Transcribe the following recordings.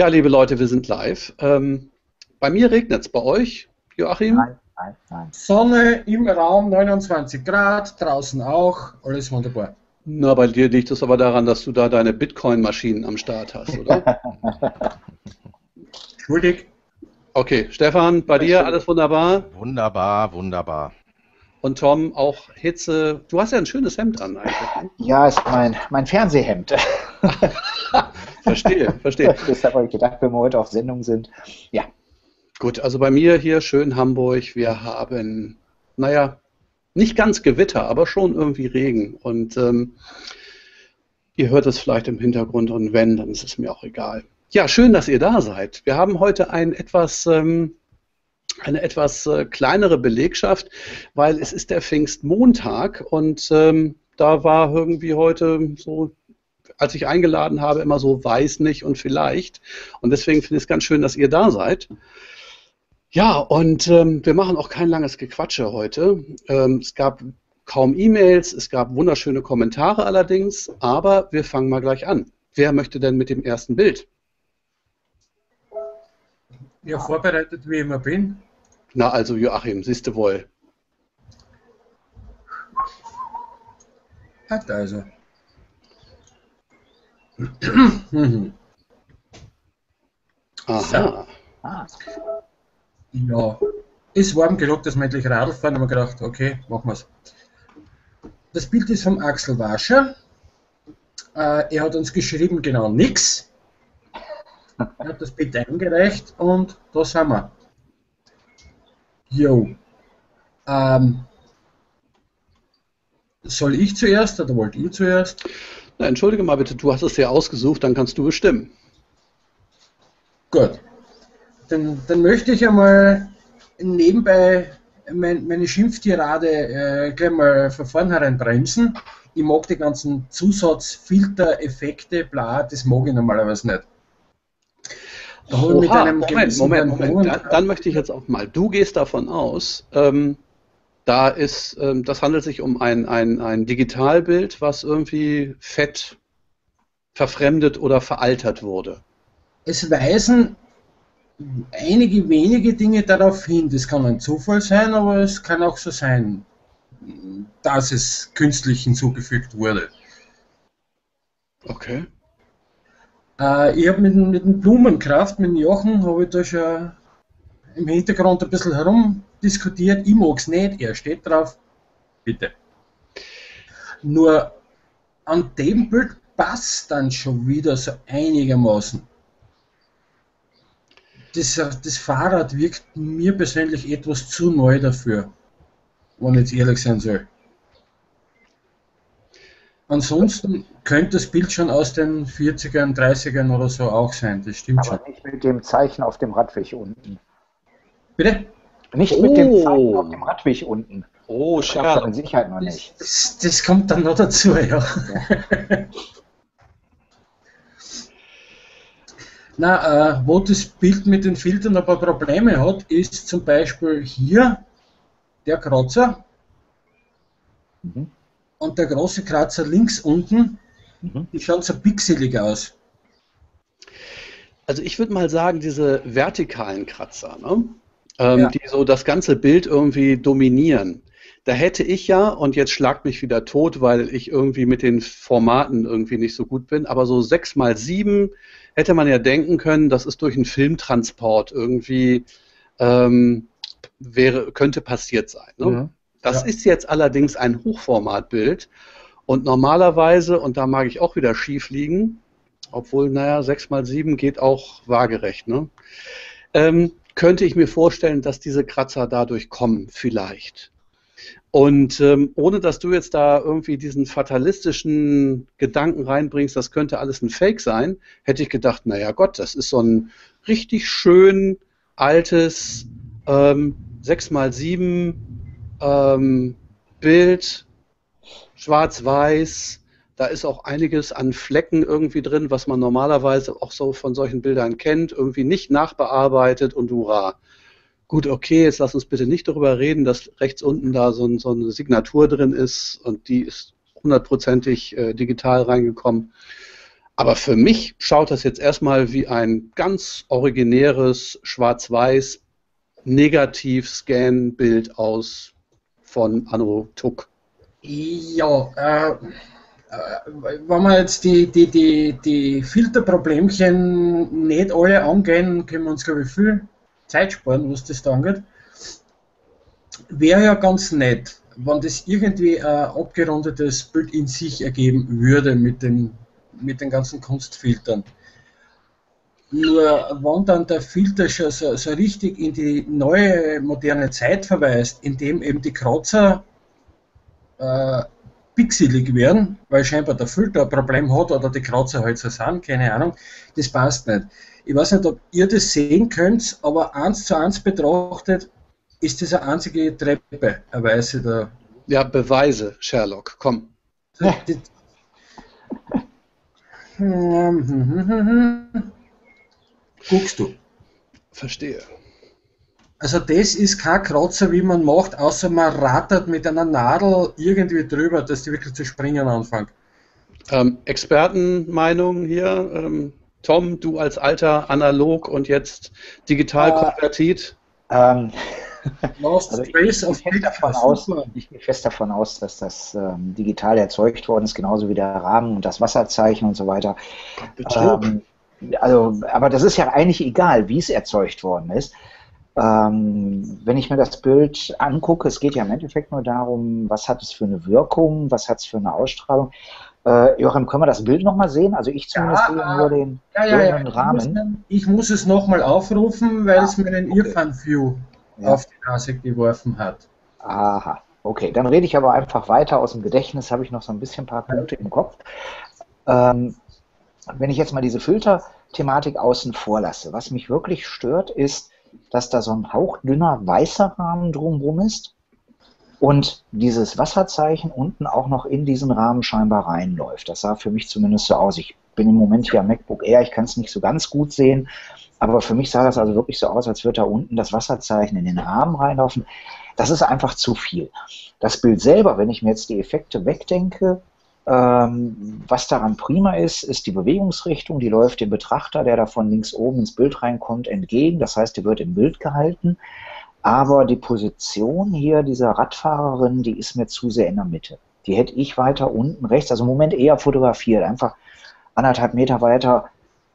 Ja, liebe Leute, wir sind live. Ähm, bei mir regnet es, bei euch, Joachim? Nein, nein, nein. Sonne im Raum 29 Grad, draußen auch, alles wunderbar. Na, bei dir liegt es aber daran, dass du da deine Bitcoin-Maschinen am Start hast, oder? Schuldig. Okay, Stefan, bei dir alles wunderbar? Wunderbar, wunderbar. Und Tom, auch Hitze. Du hast ja ein schönes Hemd an eigentlich. ne? Ja, ist mein, mein Fernsehhemd. Verstehe, verstehe. Deshalb habe ich gedacht, wenn wir heute auf Sendung sind. Ja, Gut, also bei mir hier schön Hamburg. Wir haben, naja, nicht ganz Gewitter, aber schon irgendwie Regen. Und ähm, ihr hört es vielleicht im Hintergrund und wenn, dann ist es mir auch egal. Ja, schön, dass ihr da seid. Wir haben heute ein etwas, ähm, eine etwas äh, kleinere Belegschaft, weil es ist der Pfingstmontag und ähm, da war irgendwie heute so, als ich eingeladen habe, immer so weiß nicht und vielleicht. Und deswegen finde ich es ganz schön, dass ihr da seid. Ja, und ähm, wir machen auch kein langes Gequatsche heute. Ähm, es gab kaum E-Mails, es gab wunderschöne Kommentare allerdings, aber wir fangen mal gleich an. Wer möchte denn mit dem ersten Bild? Ja, vorbereitet wie ich immer bin. Na, also Joachim, siehst du wohl. Hat also. Aha. ah, Ja, ist warm genug, dass wir endlich Radl fahren. haben wir gedacht, okay, machen wir's. Das Bild ist vom Axel Wascher. Äh, er hat uns geschrieben, genau nix. Er hat das Bild eingereicht und da sind wir. Jo. Ähm, soll ich zuerst oder wollt ihr zuerst? Na, entschuldige mal bitte, du hast es ja ausgesucht, dann kannst du bestimmen. Gut. Dann, dann möchte ich einmal nebenbei mein, meine Schimpftirade äh, gleich mal von vornherein bremsen. Ich mag die ganzen Zusatzfilter, Effekte, bla, das mag ich normalerweise nicht. Da ich mit Oha, einem Moment, Moment, Moment. Vertrauen- Dann, dann möchte ich jetzt auch mal, du gehst davon aus, ähm, da ist, ähm, das handelt sich um ein, ein, ein Digitalbild, was irgendwie fett verfremdet oder veraltert wurde. Es weisen einige wenige Dinge darauf hin. Das kann ein Zufall sein, aber es kann auch so sein, dass es künstlich hinzugefügt wurde. Okay. Äh, ich habe mit, mit dem Blumenkraft, mit dem Jochen, habe ich da schon im Hintergrund ein bisschen herumdiskutiert. Ich mag es nicht, er steht drauf. Bitte. Nur an dem Bild passt dann schon wieder so einigermaßen. Das, das Fahrrad wirkt mir persönlich etwas zu neu dafür, wenn ich jetzt ehrlich sein soll. Ansonsten könnte das Bild schon aus den 40ern, 30ern oder so auch sein, das stimmt schon. aber nicht mit dem Zeichen auf dem Radweg unten. Bitte? Nicht mit dem Oh. Zeichen auf dem Radweg unten. Oh, schade. in Sicherheit noch nicht. Das, das kommt dann noch dazu, ja. Na, äh, wo das Bild mit den Filtern ein paar Probleme hat, ist zum Beispiel hier der Kratzer Mhm. und der große Kratzer links unten, Mhm. die schauen so pixelig aus. Also ich würde mal sagen, diese vertikalen Kratzer, ne? Ähm, Ja. die so das ganze Bild irgendwie dominieren. Da hätte ich ja, und jetzt schlagt mich wieder tot, weil ich irgendwie mit den Formaten irgendwie nicht so gut bin, aber so 6 mal 7 hätte man ja denken können, das ist durch einen Filmtransport irgendwie ähm, wäre, könnte passiert sein. Ne? Mhm. Das Ja. ist jetzt allerdings ein Hochformatbild und normalerweise, und da mag ich auch wieder schief liegen, obwohl, naja, 6 mal 7 geht auch waagerecht, ne? ähm, könnte ich mir vorstellen, dass diese Kratzer dadurch kommen, vielleicht. Und ähm, ohne dass du jetzt da irgendwie diesen fatalistischen Gedanken reinbringst, das könnte alles ein Fake sein, hätte ich gedacht, naja Gott, das ist so ein richtig schön altes ähm, 6x7 ähm, Bild, schwarz-weiß. Da ist auch einiges an Flecken irgendwie drin, was man normalerweise auch so von solchen Bildern kennt, irgendwie nicht nachbearbeitet und hurra. Gut, okay, jetzt lass uns bitte nicht darüber reden, dass rechts unten da so, ein, so eine Signatur drin ist und die ist hundertprozentig äh, digital reingekommen. Aber für mich schaut das jetzt erstmal wie ein ganz originäres Schwarz-Weiß Negativ-Scan-Bild aus von Anno Tuck. Ja, äh, wenn wir jetzt die, die, die, die Filterproblemchen nicht alle angehen, können wir uns, glaube ich, viel Zeit sparen, was das da angeht. Wäre ja ganz nett, wenn das irgendwie ein abgerundetes Bild in sich ergeben würde mit den, mit den ganzen Kunstfiltern. Nur wenn dann der Filter schon so, so richtig in die neue moderne Zeit verweist, indem eben die Kratzer äh, pixelig werden, weil scheinbar der Filter ein Problem hat oder die Kratzer halt so sind, keine Ahnung, das passt nicht. Ich weiß nicht, ob ihr das sehen könnt, aber eins zu eins betrachtet ist das eine einzige Treppe, eine weiße da. Ja, Beweise, Sherlock, komm. Guckst du. Verstehe. Also das ist kein Kratzer, wie man macht, außer man rattert mit einer Nadel irgendwie drüber, dass die wirklich zu springen anfängt. Ähm, Expertenmeinung hier. Ähm, Tom, du als alter Analog und jetzt digital Äh, konvertiert. Ähm, Lost also ich, Trace ich, fest davon aus, ich gehe fest davon aus, dass das ähm, digital erzeugt worden ist, genauso wie der Rahmen und das Wasserzeichen und so weiter. Betrug. Ähm, also, aber das ist ja eigentlich egal, wie es erzeugt worden ist. Ähm, wenn ich mir das Bild angucke, es geht ja im Endeffekt nur darum, was hat es für eine Wirkung, was hat es für eine Ausstrahlung. Äh, Joachim, können wir das Bild nochmal sehen? Also ich zumindest Ja, sehe nur den Ja, ja, muss, Rahmen. ich muss es nochmal aufrufen, weil Ah, es mir einen okay. Irrfan-View auf die Nase geworfen hat. Aha, okay. Dann rede ich aber einfach weiter aus dem Gedächtnis, habe ich noch so ein bisschen ein paar Punkte im Kopf. Ähm, wenn ich jetzt mal diese Filter-Thematik außen vor lasse, was mich wirklich stört, ist, dass da so ein hauchdünner weißer Rahmen drumherum ist und dieses Wasserzeichen unten auch noch in diesen Rahmen scheinbar reinläuft. Das sah für mich zumindest so aus. Ich bin im Moment hier am MacBook Air, ich kann es nicht so ganz gut sehen, aber für mich sah das also wirklich so aus, als würde da unten das Wasserzeichen in den Rahmen reinlaufen. Das ist einfach zu viel. Das Bild selber, wenn ich mir jetzt die Effekte wegdenke, was daran prima ist, ist die Bewegungsrichtung. Die läuft dem Betrachter, der da von links oben ins Bild reinkommt, entgegen. Das heißt, die wird im Bild gehalten. Aber die Position hier dieser Radfahrerin, die ist mir zu sehr in der Mitte. Die hätte ich weiter unten rechts, also im Moment eher fotografiert, einfach anderthalb Meter weiter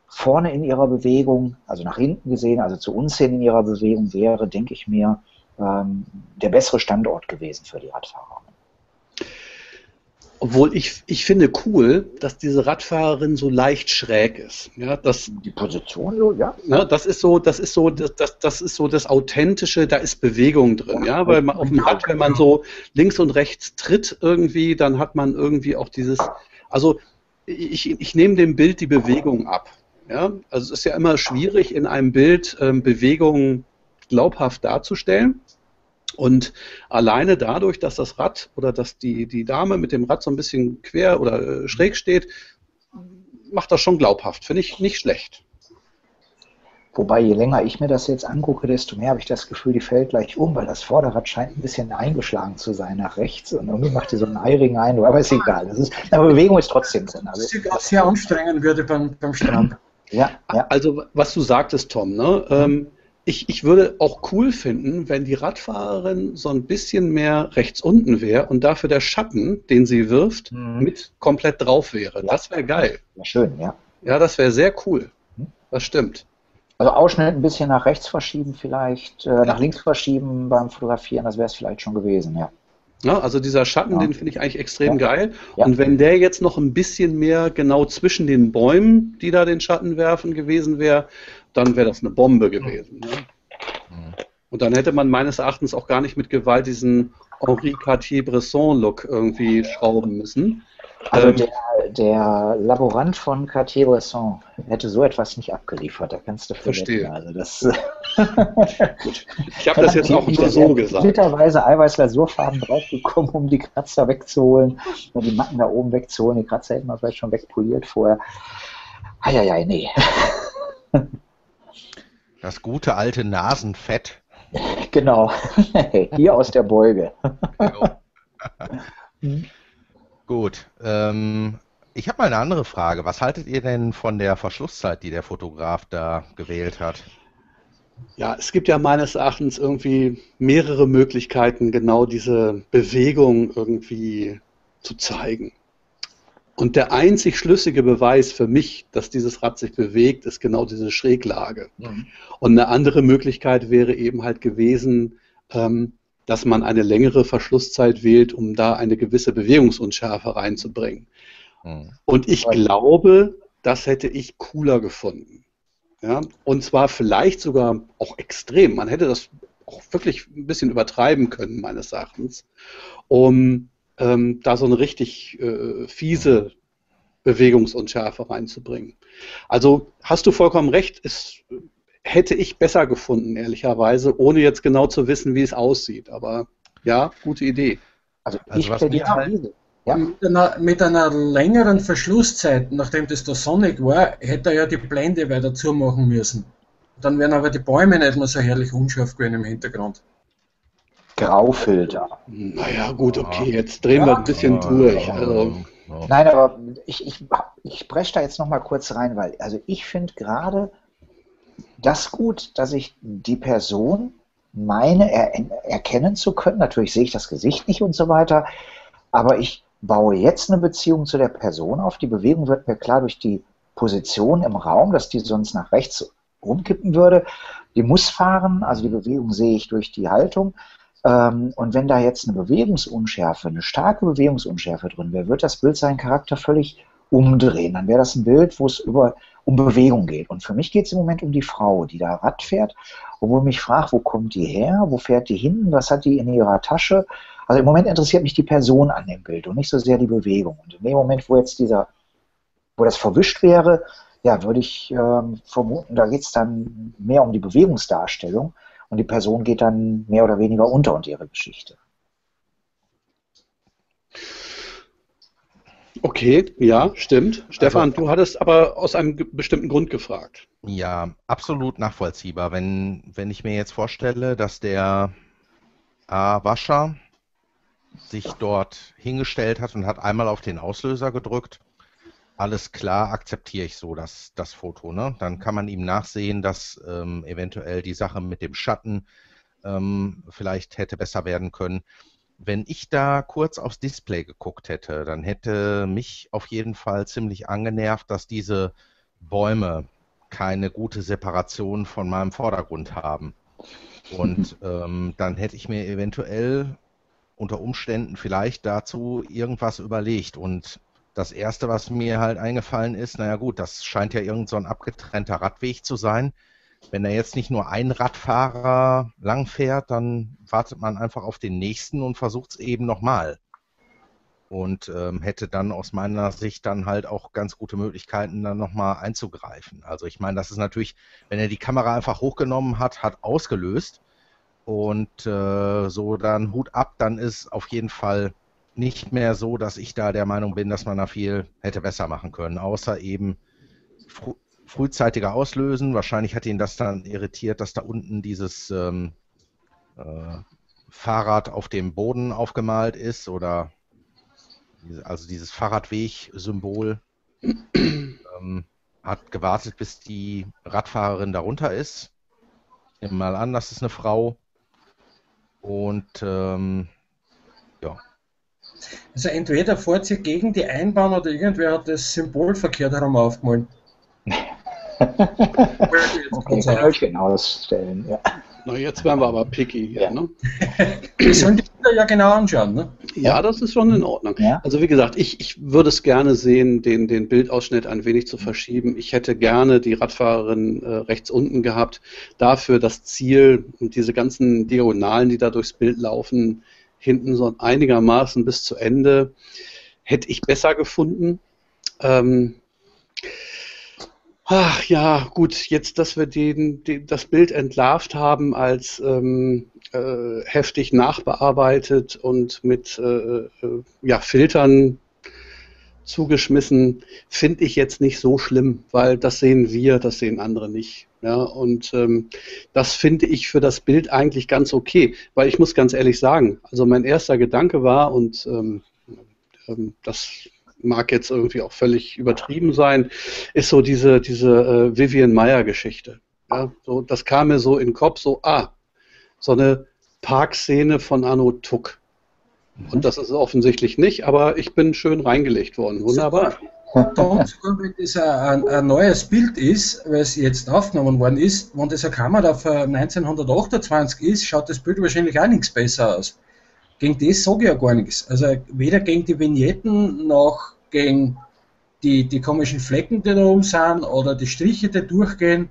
vorne in ihrer Bewegung, also nach hinten gesehen, also zu uns hin in ihrer Bewegung wäre, denke ich mir, ähm, der bessere Standort gewesen für die Radfahrer. Obwohl ich, ich finde cool, dass diese Radfahrerin so leicht schräg ist. Ja, das, Die Position, so, ja. ne, das ist so, das ist so, das, das, das ist so das Authentische, da ist Bewegung drin, ja, weil man auf dem Rad, wenn man so links und rechts tritt irgendwie, dann hat man irgendwie auch dieses, also ich, ich nehme dem Bild die Bewegung ab. Ja, also es ist ja immer schwierig, in einem Bild ähm, Bewegung glaubhaft darzustellen. Und alleine dadurch, dass das Rad oder dass die, die Dame mit dem Rad so ein bisschen quer oder äh, schräg steht, macht das schon glaubhaft. Finde ich nicht schlecht. Wobei, je länger ich mir das jetzt angucke, desto mehr habe ich das Gefühl, die fällt gleich um, weil das Vorderrad scheint ein bisschen eingeschlagen zu sein nach rechts und irgendwie macht die so einen eirigen Eindruck, aber ist egal. Das ist, aber Bewegung ist trotzdem drin. Das Also, auch sehr anstrengen würde beim, beim Strand. ja, ja. Also, was du sagtest, Tom, ne? Ähm, ich, ich würde auch cool finden, wenn die Radfahrerin so ein bisschen mehr rechts unten wäre und dafür der Schatten, den sie wirft, Mhm. mit komplett drauf wäre. Ja. Das wäre geil. ja, schön, ja. Ja, das wäre sehr cool. Mhm. Das stimmt. Also Ausschnitt ein bisschen nach rechts verschieben vielleicht, äh, nach links verschieben beim Fotografieren, das wäre es vielleicht schon gewesen, ja. Ja, also dieser Schatten, Ja. den finde ich eigentlich extrem Ja. geil. Ja. Und wenn der jetzt noch ein bisschen mehr genau zwischen den Bäumen, die da den Schatten werfen, gewesen wäre, dann wäre das eine Bombe gewesen. Ne? Und dann hätte man meines Erachtens auch gar nicht mit Gewalt diesen Henri Cartier-Bresson-Look irgendwie schrauben müssen. Also Ähm, der, der Laborant von Cartier-Bresson hätte so etwas nicht abgeliefert, da kannst du für Verstehe. wetten. Also das, Ich habe das jetzt auch nur so gesagt. Literweise Eiweiß-Lasurfarben draufgekommen, um die Kratzer wegzuholen und die Matten da oben wegzuholen. Die Kratzer hätten wir vielleicht schon wegpoliert vorher. Eieiei, nee. Das gute alte Nasenfett. Genau. Hier aus der Beuge. Jo. Gut. Ähm, Ich habe mal eine andere Frage. Was haltet ihr denn von der Verschlusszeit, die der Fotograf da gewählt hat? Ja, es gibt ja meines Erachtens irgendwie mehrere Möglichkeiten, genau diese Bewegung irgendwie zu zeigen. Und der einzig schlüssige Beweis für mich, dass dieses Rad sich bewegt, ist genau diese Schräglage. Mhm. Und eine andere Möglichkeit wäre eben halt gewesen, ähm, dass man eine längere Verschlusszeit wählt, um da eine gewisse Bewegungsunschärfe reinzubringen. Mhm. Und ich glaube, das hätte ich cooler gefunden. Ja? Und zwar vielleicht sogar auch extrem. Man hätte das auch wirklich ein bisschen übertreiben können, meines Erachtens, um ähm, da so eine richtig äh, fiese Bewegungsunschärfe reinzubringen. Also hast du vollkommen recht, es hätte ich besser gefunden, ehrlicherweise, ohne jetzt genau zu wissen, wie es aussieht. Aber ja, gute Idee. Also, also ich plädiere halt, ja. mit, einer, mit einer längeren Verschlusszeit, nachdem das da sonnig war, hätte er ja die Blende weiter zumachen müssen. Dann wären aber die Bäume nicht mehr so herrlich unscharf gewesen im Hintergrund. Graufilter. Naja, gut, okay, jetzt drehen ja. wir ein bisschen durch. Also. Nein, aber ich, ich, ich spreche da jetzt nochmal kurz rein, weil also ich finde gerade das gut, dass ich die Person meine er, erkennen zu können. Natürlich sehe ich das Gesicht nicht und so weiter, aber ich baue jetzt eine Beziehung zu der Person auf. Die Bewegung wird mir klar durch die Position im Raum, dass die sonst nach rechts rumkippen würde. Die muss fahren, also die Bewegung sehe ich durch die Haltung. Ähm, und wenn da jetzt eine Bewegungsunschärfe, eine starke Bewegungsunschärfe drin wäre, wird das Bild seinen Charakter völlig umdrehen. Dann wäre das ein Bild, wo es über, um Bewegung geht. Und für mich geht es im Moment um die Frau, die da Rad fährt, obwohl mich fragt, wo kommt die her, wo fährt die hin, was hat die in ihrer Tasche. Also im Moment interessiert mich die Person an dem Bild und nicht so sehr die Bewegung. Und in dem Moment, wo jetzt dieser, wo das verwischt wäre, ja, würde ich ähm, vermuten, da geht es dann mehr um die Bewegungsdarstellung und die Person geht dann mehr oder weniger unter und ihre Geschichte. Okay, ja, stimmt. Stefan, also, du hattest aber aus einem bestimmten Grund gefragt. Ja, absolut nachvollziehbar. Wenn, wenn ich mir jetzt vorstelle, dass der A. Wascher sich dort hingestellt hat und hat einmal auf den Auslöser gedrückt alles klar, akzeptiere ich so das, das Foto. Ne? Dann kann man ihm nachsehen, dass ähm, eventuell die Sache mit dem Schatten ähm, vielleicht hätte besser werden können. Wenn ich da kurz aufs Display geguckt hätte, dann hätte mich auf jeden Fall ziemlich angenervt, dass diese Bäume keine gute Separation von meinem Vordergrund haben. Und ähm, dann hätte ich mir eventuell unter Umständen vielleicht dazu irgendwas überlegt. Und das erste, was mir halt eingefallen ist, naja gut, das scheint ja irgend so ein abgetrennter Radweg zu sein. Wenn da jetzt nicht nur ein Radfahrer lang fährt, dann wartet man einfach auf den nächsten und versucht es eben nochmal. Und ähm, hätte dann aus meiner Sicht dann halt auch ganz gute Möglichkeiten, dann nochmal einzugreifen. Also ich meine, das ist natürlich, wenn er die Kamera einfach hochgenommen hat, hat ausgelöst und äh, so dann Hut ab, dann ist auf jeden Fall nicht mehr so, dass ich da der Meinung bin, dass man da viel hätte besser machen können, außer eben fr frühzeitiger auslösen. Wahrscheinlich hat ihn das dann irritiert, dass da unten dieses ähm, äh, Fahrrad auf dem Boden aufgemalt ist oder also dieses Fahrradweg-Symbol. ähm, hat gewartet, bis die Radfahrerin darunter ist. Ich nehme mal an, das ist eine Frau. Und ähm, ja, also entweder fährt sie gegen die Einbahn oder irgendwer hat das Symbol verkehrt herum aufgemalt. okay, kann ich genau ausstellen, ja. Na, jetzt werden wir aber picky hier, ja. ne? Wir sollen die Bilder ja genau anschauen, ne? Ja, das ist schon in Ordnung. Ja. Also wie gesagt, ich, ich würde es gerne sehen, den, den Bildausschnitt ein wenig zu verschieben. Ich hätte gerne die Radfahrerin äh, rechts unten gehabt. Dafür das Ziel und diese ganzen Diagonalen, die da durchs Bild laufen, hinten so einigermaßen bis zu Ende, hätte ich besser gefunden. Ähm, ach ja, gut, jetzt, dass wir den, den das Bild entlarvt haben als ähm, äh, heftig nachbearbeitet und mit äh, äh, ja, Filtern zugeschmissen, finde ich jetzt nicht so schlimm, weil das sehen wir, das sehen andere nicht. Ja, und ähm, das finde ich für das Bild eigentlich ganz okay, weil ich muss ganz ehrlich sagen, also mein erster Gedanke war, und ähm, ähm, das mag jetzt irgendwie auch völlig übertrieben sein, ist so diese, diese äh, Vivian Meyer-Geschichte. Ja, so, das kam mir so in den Kopf, so, ah, so eine Parkszene von Arno Tuck. Und das ist es offensichtlich nicht, aber ich bin schön reingelegt worden. Wunderbar. Dann sogar, wenn das ein, ein, neues Bild ist, weil es jetzt aufgenommen worden ist, wenn das eine Kamera von 1928 ist, schaut das Bild wahrscheinlich auch nichts besser aus. Gegen das sage ich ja gar nichts. Also weder gegen die Vignetten noch gegen die, die komischen Flecken, die da oben sind, oder die Striche, die durchgehen.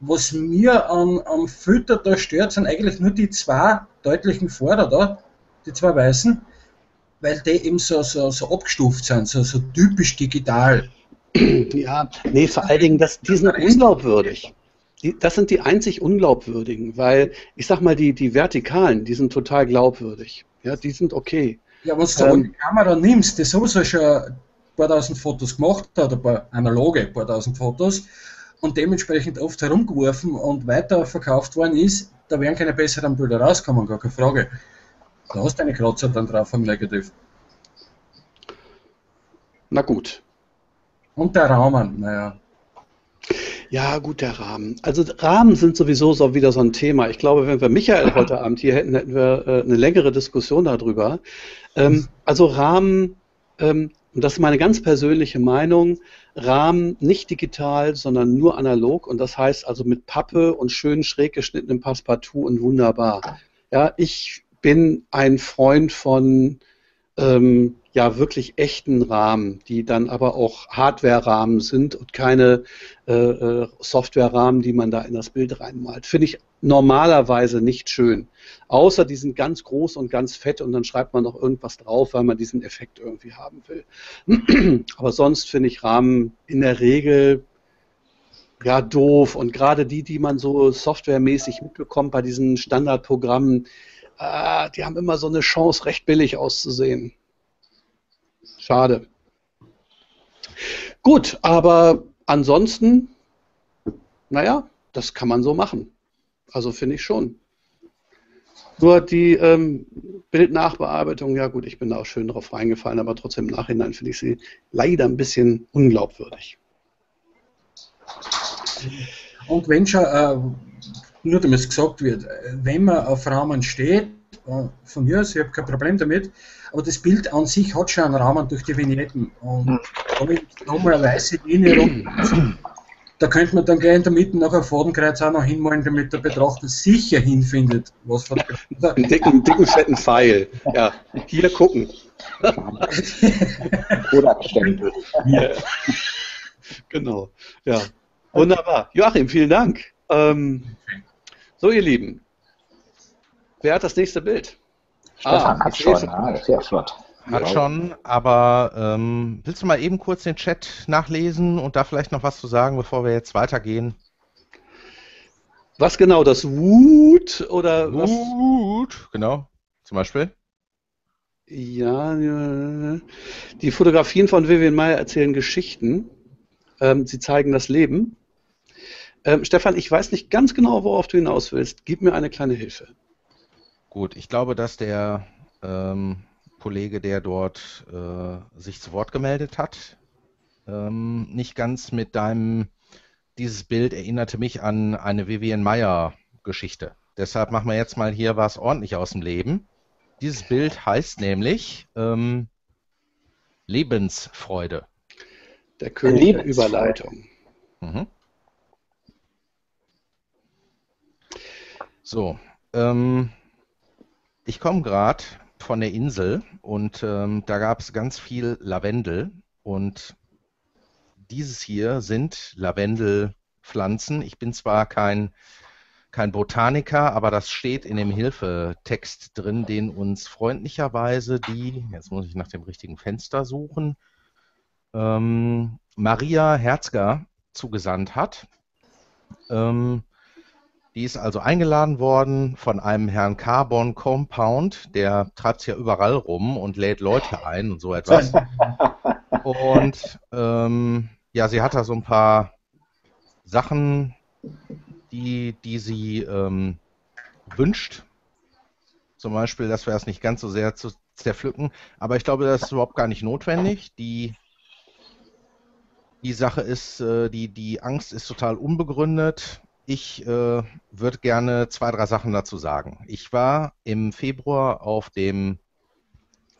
Was mir am, am Filter da stört, sind eigentlich nur die zwei deutlichen Vorder da, die zwei weißen weil die eben so, so, so abgestuft sind, so, so typisch digital. Ja, nee, vor allen Dingen, das, die sind unglaubwürdig. Die, das sind die einzig unglaubwürdigen, weil ich sag mal, die, die Vertikalen, die sind total glaubwürdig. Ja, die sind okay. Ja, wenn du ähm, die Kamera nimmst, die sowieso schon ein paar tausend Fotos gemacht hat, ein paar analoge, ein paar tausend Fotos, und dementsprechend oft herumgeworfen und weiterverkauft worden ist, da wären keine besseren Bilder rauskommen, gar keine Frage. Da hast du eine Kratzer dann drauf am Negativ. Na gut. Und der Rahmen, naja. Ja, gut, der Rahmen. Also Rahmen sind sowieso so wieder so ein Thema. Ich glaube, wenn wir Michael heute Abend hier hätten, hätten wir äh, eine längere Diskussion darüber. Ähm, also Rahmen, ähm, und das ist meine ganz persönliche Meinung, Rahmen nicht digital, sondern nur analog. Und das heißt also mit Pappe und schön schräg geschnittenem Passepartout und wunderbar. Ja, ich bin ein Freund von ähm, ja wirklich echten Rahmen, die dann aber auch Hardware-Rahmen sind und keine äh, äh, Software-Rahmen, die man da in das Bild reinmalt. Finde ich normalerweise nicht schön. Außer die sind ganz groß und ganz fett und dann schreibt man noch irgendwas drauf, weil man diesen Effekt irgendwie haben will. aber sonst finde ich Rahmen in der Regel ja doof und gerade die, die man so softwaremäßig mitbekommt bei diesen Standardprogrammen, ah, die haben immer so eine Chance, recht billig auszusehen. Schade. Gut, aber ansonsten, naja, das kann man so machen. Also finde ich schon. Nur die ähm, Bildnachbearbeitung, ja gut, ich bin da auch schön drauf reingefallen, aber trotzdem im Nachhinein finde ich sie leider ein bisschen unglaubwürdig. Und schon, äh, nur damit es gesagt wird, wenn man auf Rahmen steht, äh, von mir aus, ich habe kein Problem damit, aber das Bild an sich hat schon einen Rahmen durch die Vignetten. Und hm. da habe ich nochmal eine weiße Linie rum. Da könnte man dann gleich in der Mitte noch ein Fadenkreuz auch noch hinmalen, damit der Betrachter sicher hinfindet, was von Einen dicken, dicken, fetten Pfeil. Ja, hier gucken. Oder Stempel. Hier. Genau. Ja. Wunderbar. Joachim, vielen Dank. Ähm, so, ihr Lieben. Wer hat das nächste Bild? Stefan ah, hat schon, sehr flott. Hat schon, aber ähm, willst du mal eben kurz den Chat nachlesen und da vielleicht noch was zu sagen, bevor wir jetzt weitergehen? Was genau, das Wut oder was? Wut, genau, zum Beispiel. Ja, die Fotografien von Vivian Meyer erzählen Geschichten. Ähm, sie zeigen das Leben. Ähm, Stefan, ich weiß nicht ganz genau, worauf du hinaus willst. Gib mir eine kleine Hilfe. Gut, ich glaube, dass der ähm, Kollege, der dort äh, sich zu Wort gemeldet hat, ähm, nicht ganz mit deinem, dieses Bild erinnerte mich an eine Vivian Meyer Geschichte. Deshalb machen wir jetzt mal hier was ordentlich aus dem Leben. Dieses Bild heißt nämlich ähm, Lebensfreude. Der König der Überleitung. Mhm. So, ähm, ich komme gerade von der Insel und ähm, da gab es ganz viel Lavendel und dieses hier sind Lavendelpflanzen. Ich bin zwar kein, kein Botaniker, aber das steht in dem Hilfetext drin, den uns freundlicherweise die, jetzt muss ich nach dem richtigen Fenster suchen, ähm, Maria Herzger zugesandt hat. Ähm, die ist also eingeladen worden von einem Herrn Carbon Compound, der treibt ja überall rum und lädt Leute ein und so etwas. und ähm, ja, sie hat da so ein paar Sachen, die, die sie ähm, wünscht. Zum Beispiel, dass wir das nicht ganz so sehr zu zerpflücken. Aber ich glaube, das ist überhaupt gar nicht notwendig. Die, die Sache ist, äh, die, die Angst ist total unbegründet. Ich äh, würde gerne zwei, drei Sachen dazu sagen. Ich war im Februar auf dem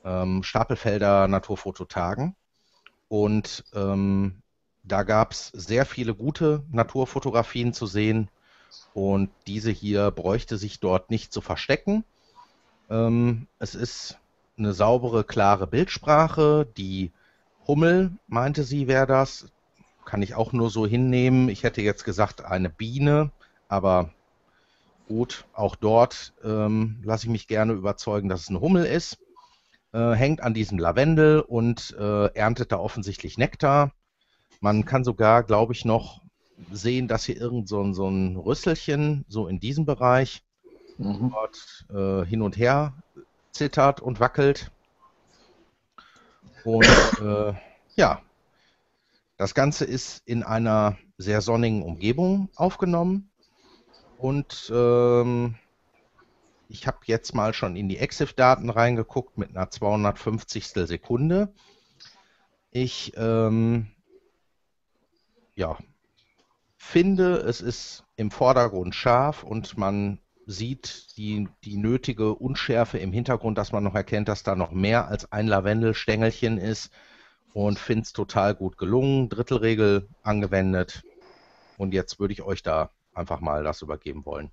ähm, Stapelfelder Naturfototagen und ähm, da gab es sehr viele gute Naturfotografien zu sehen und diese hier bräuchte sich dort nicht zu verstecken. Ähm, es ist eine saubere, klare Bildsprache. Die Hummel, meinte sie, wäre das. Kann ich auch nur so hinnehmen. Ich hätte jetzt gesagt eine Biene, aber gut, auch dort ähm, lasse ich mich gerne überzeugen, dass es eine Hummel ist. Äh, hängt an diesem Lavendel und äh, erntet da offensichtlich Nektar. Man kann sogar, glaube ich, noch sehen, dass hier irgend so ein, so ein Rüsselchen, so in diesem Bereich, mhm. dort äh, hin und her zittert und wackelt. Und äh, ja, das Ganze ist in einer sehr sonnigen Umgebung aufgenommen. Und ähm, ich habe jetzt mal schon in die EXIF-Daten reingeguckt mit einer 250. Sekunde. Ich ähm, ja, finde, es ist im Vordergrund scharf und man sieht die, die nötige Unschärfe im Hintergrund, dass man noch erkennt, dass da noch mehr als ein Lavendelstängelchen ist und finde es total gut gelungen. Drittelregel angewendet. Und jetzt würde ich euch da einfach mal das übergeben wollen.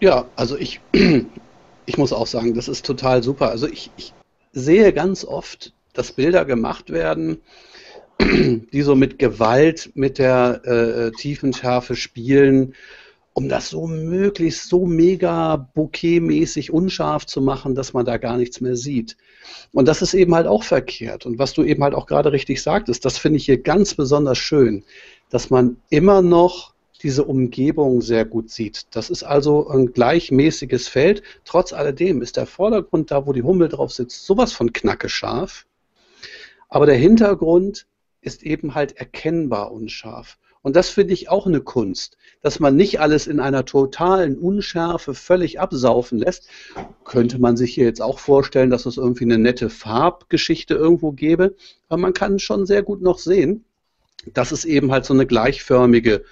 Ja, also ich, ich muss auch sagen, das ist total super. Also ich, ich sehe ganz oft, dass Bilder gemacht werden, die so mit Gewalt, mit der äh, Tiefenschärfe spielen, um das so möglichst so mega bouquetmäßig unscharf zu machen, dass man da gar nichts mehr sieht. Und das ist eben halt auch verkehrt. Und was du eben halt auch gerade richtig sagtest, das finde ich hier ganz besonders schön, dass man immer noch diese Umgebung sehr gut sieht. Das ist also ein gleichmäßiges Feld. Trotz alledem ist der Vordergrund, da wo die Hummel drauf sitzt, sowas von knacke scharf. Aber der Hintergrund ist eben halt erkennbar unscharf. Und das finde ich auch eine Kunst, dass man nicht alles in einer totalen Unschärfe völlig absaufen lässt. Könnte man sich hier jetzt auch vorstellen, dass es irgendwie eine nette Farbgeschichte irgendwo gäbe. Aber man kann schon sehr gut noch sehen, dass es eben halt so eine gleichförmige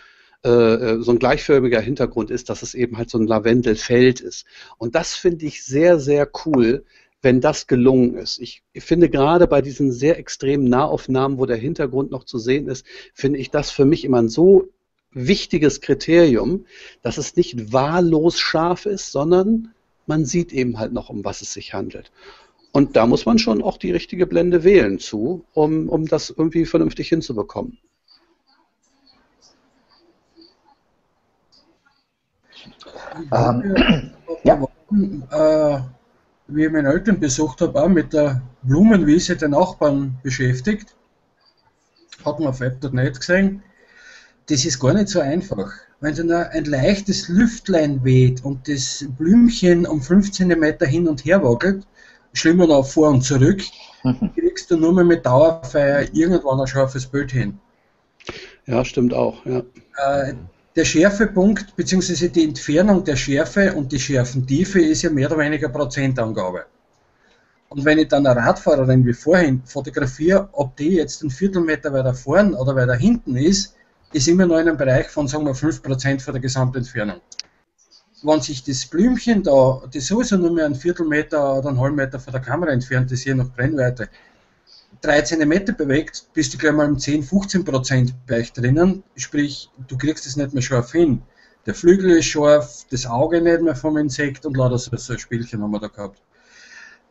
äh, äh, so ein gleichförmiger Hintergrund ist, dass es eben halt so ein Lavendelfeld ist. Und das finde ich sehr, sehr cool, wenn das gelungen ist. Ich, finde gerade bei diesen sehr extremen Nahaufnahmen, wo der Hintergrund noch zu sehen ist, finde ich das für mich immer ein so wichtiges Kriterium, dass es nicht wahllos scharf ist, sondern man sieht eben halt noch, um was es sich handelt. Und da muss man schon auch die richtige Blende wählen zu, um, um das irgendwie vernünftig hinzubekommen. Ähm, ja. Äh, wie ich meine Eltern besucht habe, auch mit der Blumenwiese der Nachbarn beschäftigt. Hat man auf Web.net gesehen. Das ist gar nicht so einfach. Wenn da nur ein leichtes Lüftlein weht und das Blümchen um 15 Meter hin und her wackelt, schlimmer noch vor und zurück, kriegst du nur mehr mit Dauerfeier irgendwann ein scharfes Bild hin. Ja, stimmt auch. Ja. Äh, der Schärfepunkt bzw. die Entfernung der Schärfe und die Schärfentiefe ist ja mehr oder weniger Prozentangabe. Und wenn ich dann eine Radfahrerin wie vorhin fotografiere, ob die jetzt einen Viertelmeter weiter vorn oder weiter hinten ist, ist immer noch in einem Bereich von, sagen wir, 5% von der Gesamtentfernung. Wenn sich das Blümchen da, das sowieso nur mehr einen Viertelmeter oder einen halben Meter von der Kamera entfernt ist, je nach Brennweite, 3 cm bewegt, bist du gleich mal im 10, 15% Bereich drinnen. Sprich, du kriegst es nicht mehr scharf hin. Der Flügel ist scharf, das Auge nicht mehr vom Insekt und lauter so, so ein Spielchen haben wir da gehabt.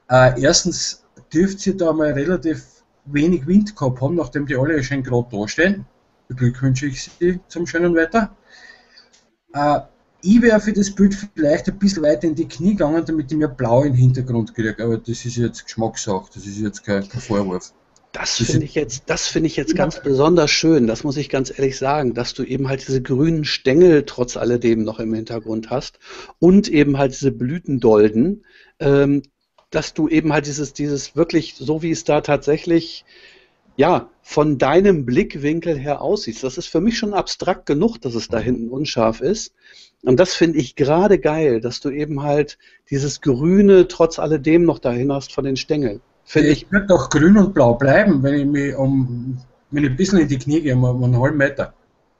Äh, erstens dürft ihr da mal relativ wenig Wind gehabt haben, nachdem die alle schön gerade da stehen. Beglückwünsche ich sie zum schönen Wetter. Äh, ich wäre für das Bild vielleicht ein bisschen weiter in die Knie gegangen, damit ich mir blau im Hintergrund kriege. Aber das ist jetzt Geschmackssache, das ist jetzt kein, kein Vorwurf. Das finde ich jetzt, das finde ich jetzt ganz besonders schön. Das muss ich ganz ehrlich sagen, dass du eben halt diese grünen Stängel trotz alledem noch im Hintergrund hast und eben halt diese Blütendolden, ähm, dass du eben halt dieses, dieses wirklich, so wie es da tatsächlich, ja, von deinem Blickwinkel her aussieht. Das ist für mich schon abstrakt genug, dass es da hinten unscharf ist. Und das finde ich gerade geil, dass du eben halt dieses Grüne trotz alledem noch dahin hast von den Stängeln. Finde ich. Ich würde doch grün und blau bleiben, wenn ich mich um, wenn ich ein bisschen in die Knie gehe, um, um einen halben Meter.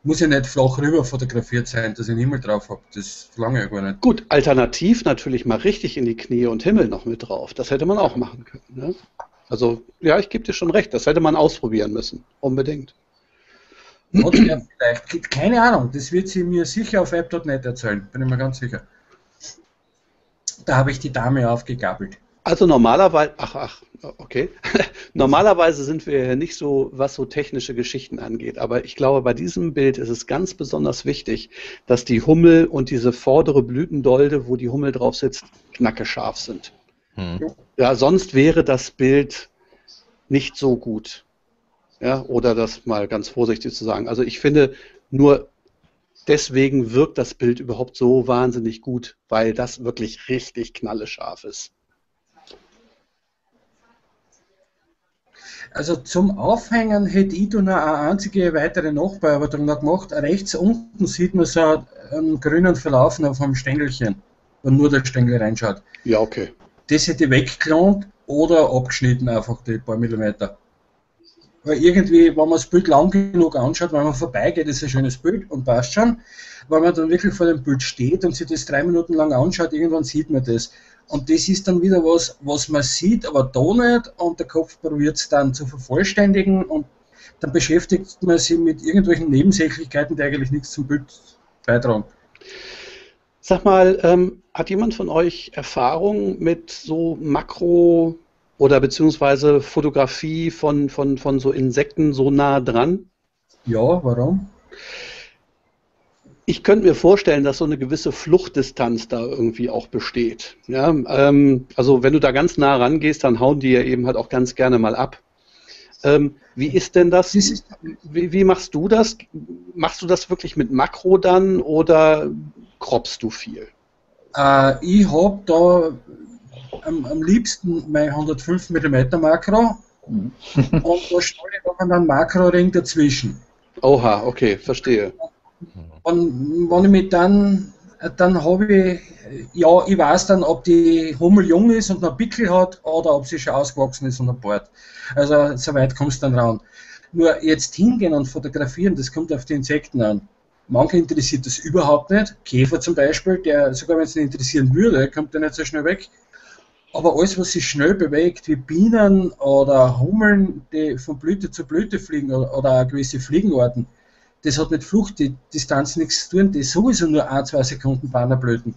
Muss ja nicht flach rüber fotografiert sein, dass ich einen Himmel drauf habe. Das verlange ich gar nicht. Gut, alternativ natürlich mal richtig in die Knie und Himmel noch mit drauf. Das hätte man auch machen können. Ne? Also, ja, ich gebe dir schon recht. Das hätte man ausprobieren müssen. Unbedingt. Oder vielleicht, keine Ahnung, das wird sie mir sicher auf app.net erzählen, bin ich mir ganz sicher. Da habe ich die Dame aufgegabelt. Also normalerweise, ach, ach, okay. normalerweise sind wir ja nicht so, was so technische Geschichten angeht. Aber ich glaube, bei diesem Bild ist es ganz besonders wichtig, dass die Hummel und diese vordere Blütendolde, wo die Hummel drauf sitzt, knackescharf sind. Hm. Ja, sonst wäre das Bild nicht so gut. Ja, oder das mal ganz vorsichtig zu sagen. Also ich finde, nur deswegen wirkt das Bild überhaupt so wahnsinnig gut, weil das wirklich richtig knallescharf ist. Also zum Aufhängen hätte ich da noch eine einzige weitere Nachbearbeitung noch gemacht. Rechts unten sieht man so einen grünen Verlauf auf einem Stängelchen, wenn nur der Stängel reinschaut. Ja, okay. Das hätte ich weggeklont oder abgeschnitten, einfach die paar Millimeter. Weil irgendwie, wenn man das Bild lang genug anschaut, wenn man vorbeigeht, ist ein schönes Bild und passt schon. Wenn man dann wirklich vor dem Bild steht und sich das drei Minuten lang anschaut, irgendwann sieht man das. Und das ist dann wieder was, was man sieht, aber da nicht. Und der Kopf probiert es dann zu vervollständigen und dann beschäftigt man sich mit irgendwelchen Nebensächlichkeiten, die eigentlich nichts zum Bild beitragen. Sag mal, ähm, hat jemand von euch Erfahrung mit so Makro- oder beziehungsweise Fotografie von, von, von so Insekten so nah dran? Ja, warum? ich könnte mir vorstellen, dass so eine gewisse Fluchtdistanz da irgendwie auch besteht. Ja, ähm, also wenn du da ganz nah rangehst, dann hauen die ja eben halt auch ganz gerne mal ab. Ähm, wie ist denn das? Wie, wie, machst du das? Machst du das wirklich mit Makro dann oder kroppst du viel? Äh, ich habe da am, am, liebsten mein 105 mm Makro mhm. und da stelle ich noch einen Makroring dazwischen. Oha, okay, verstehe. Und wenn ich mich dann, dann habe ich, ja, ich weiß dann, ob die Hummel jung ist und noch Pickel hat oder ob sie schon ausgewachsen ist und ein Bart. Also so weit kommst du dann ran. Nur jetzt hingehen und fotografieren, das kommt auf die Insekten an. Manche interessiert das überhaupt nicht. Käfer zum Beispiel, der sogar wenn es ihn interessieren würde, kommt der nicht so schnell weg. Aber alles, was sich schnell bewegt, wie Bienen oder Hummeln, die von Blüte zu Blüte fliegen oder, oder gewisse Fliegenarten, das hat mit Fluchtdistanz nichts zu tun, das ist sowieso nur ein, zwei Sekunden Bannerblöden.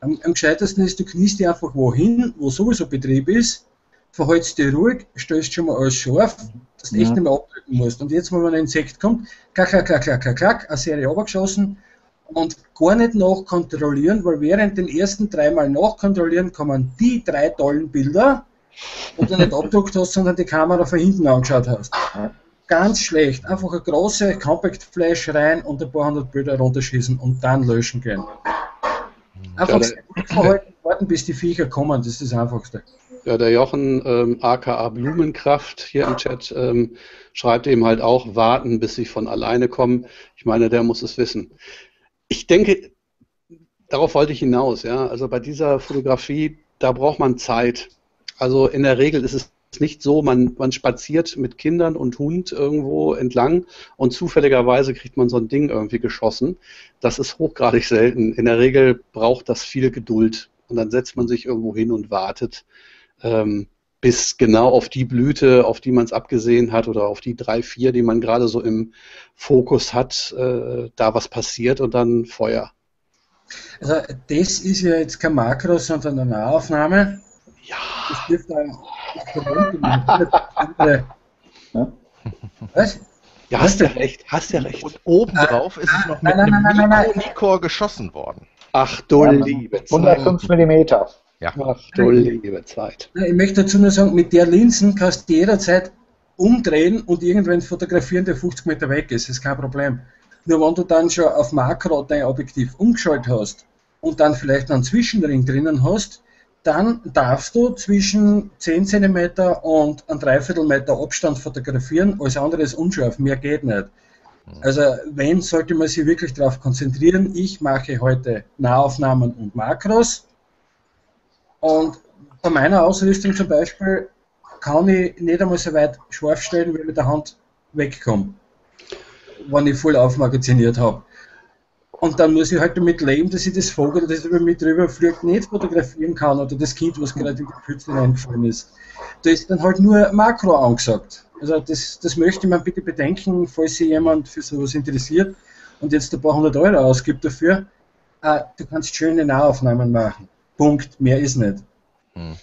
Am, am gescheitesten ist, du kniest dich einfach wohin, wo sowieso Betrieb ist, verhältst dich ruhig, stellst schon mal alles scharf, dass du ja. echt nicht mehr abdrücken musst. Und jetzt, wenn ein Insekt kommt, klack, klack, klack, klack, klack, klack, eine Serie runtergeschossen und gar nicht nachkontrollieren, weil während den ersten dreimal nachkontrollieren kann man die drei tollen Bilder, wo du nicht abgedruckt hast, sondern die Kamera von hinten angeschaut hast. Ganz schlecht. Einfach eine große Compact Flash rein und ein paar hundert Bilder runterschießen und dann löschen gehen. Einfach ja, warten, bis die Viecher kommen, das ist das Einfachste. Ja, der Jochen, ähm, aka Blumenkraft hier im Chat, ähm, schreibt eben halt auch, warten, bis sie von alleine kommen. Ich meine, der muss es wissen. Ich denke, darauf wollte ich hinaus, ja. Also bei dieser Fotografie, da braucht man Zeit. Also in der Regel ist es nicht so, man, man spaziert mit Kindern und Hund irgendwo entlang und zufälligerweise kriegt man so ein Ding irgendwie geschossen. Das ist hochgradig selten. In der Regel braucht das viel Geduld. Und dann setzt man sich irgendwo hin und wartet, ähm, bis genau auf die Blüte, auf die man es abgesehen hat, oder auf die drei, vier, die man gerade so im Fokus hat, äh, da was passiert und dann Feuer. Also das ist ja jetzt kein Makro, sondern eine Nahaufnahme. Ja. Das dürfte was? Ja, hast ja recht, hast ja recht. Und obendrauf ah, ist es noch mit nein, nein, einem nein, Mikro geschossen worden. Ach du ja, liebe Zeit. 105 mm. Ja. Ach du liebe Zeit. Ich möchte dazu nur sagen, mit der Linsen kannst du jederzeit umdrehen und irgendwann fotografieren, der 50 Meter weg ist. Das ist kein Problem. Nur wenn du dann schon auf Makro dein Objektiv umgeschaltet hast und dann vielleicht einen Zwischenring drinnen hast, dann darfst du zwischen 10 cm und ein Dreiviertel Meter Abstand fotografieren, alles andere ist unscharf, mehr geht nicht. Also wenn, sollte man sich wirklich darauf konzentrieren. Ich mache heute Nahaufnahmen und Makros. Und bei meiner Ausrüstung zum Beispiel kann ich nicht einmal so weit scharf stellen, wie ich mit der Hand wegkomme, wenn ich voll aufmagaziniert habe. Und dann muss ich halt damit leben, dass ich das Vogel, das über mich drüber fliegt, nicht fotografieren kann oder das Kind, was gerade in die Pfütze reingefallen ist. Da ist dann halt nur Makro angesagt. Also das, das möchte man bitte bedenken, falls sich jemand für sowas interessiert und jetzt ein paar hundert Euro ausgibt dafür. Äh, du kannst schöne Nahaufnahmen machen. Punkt, mehr ist nicht. Hm.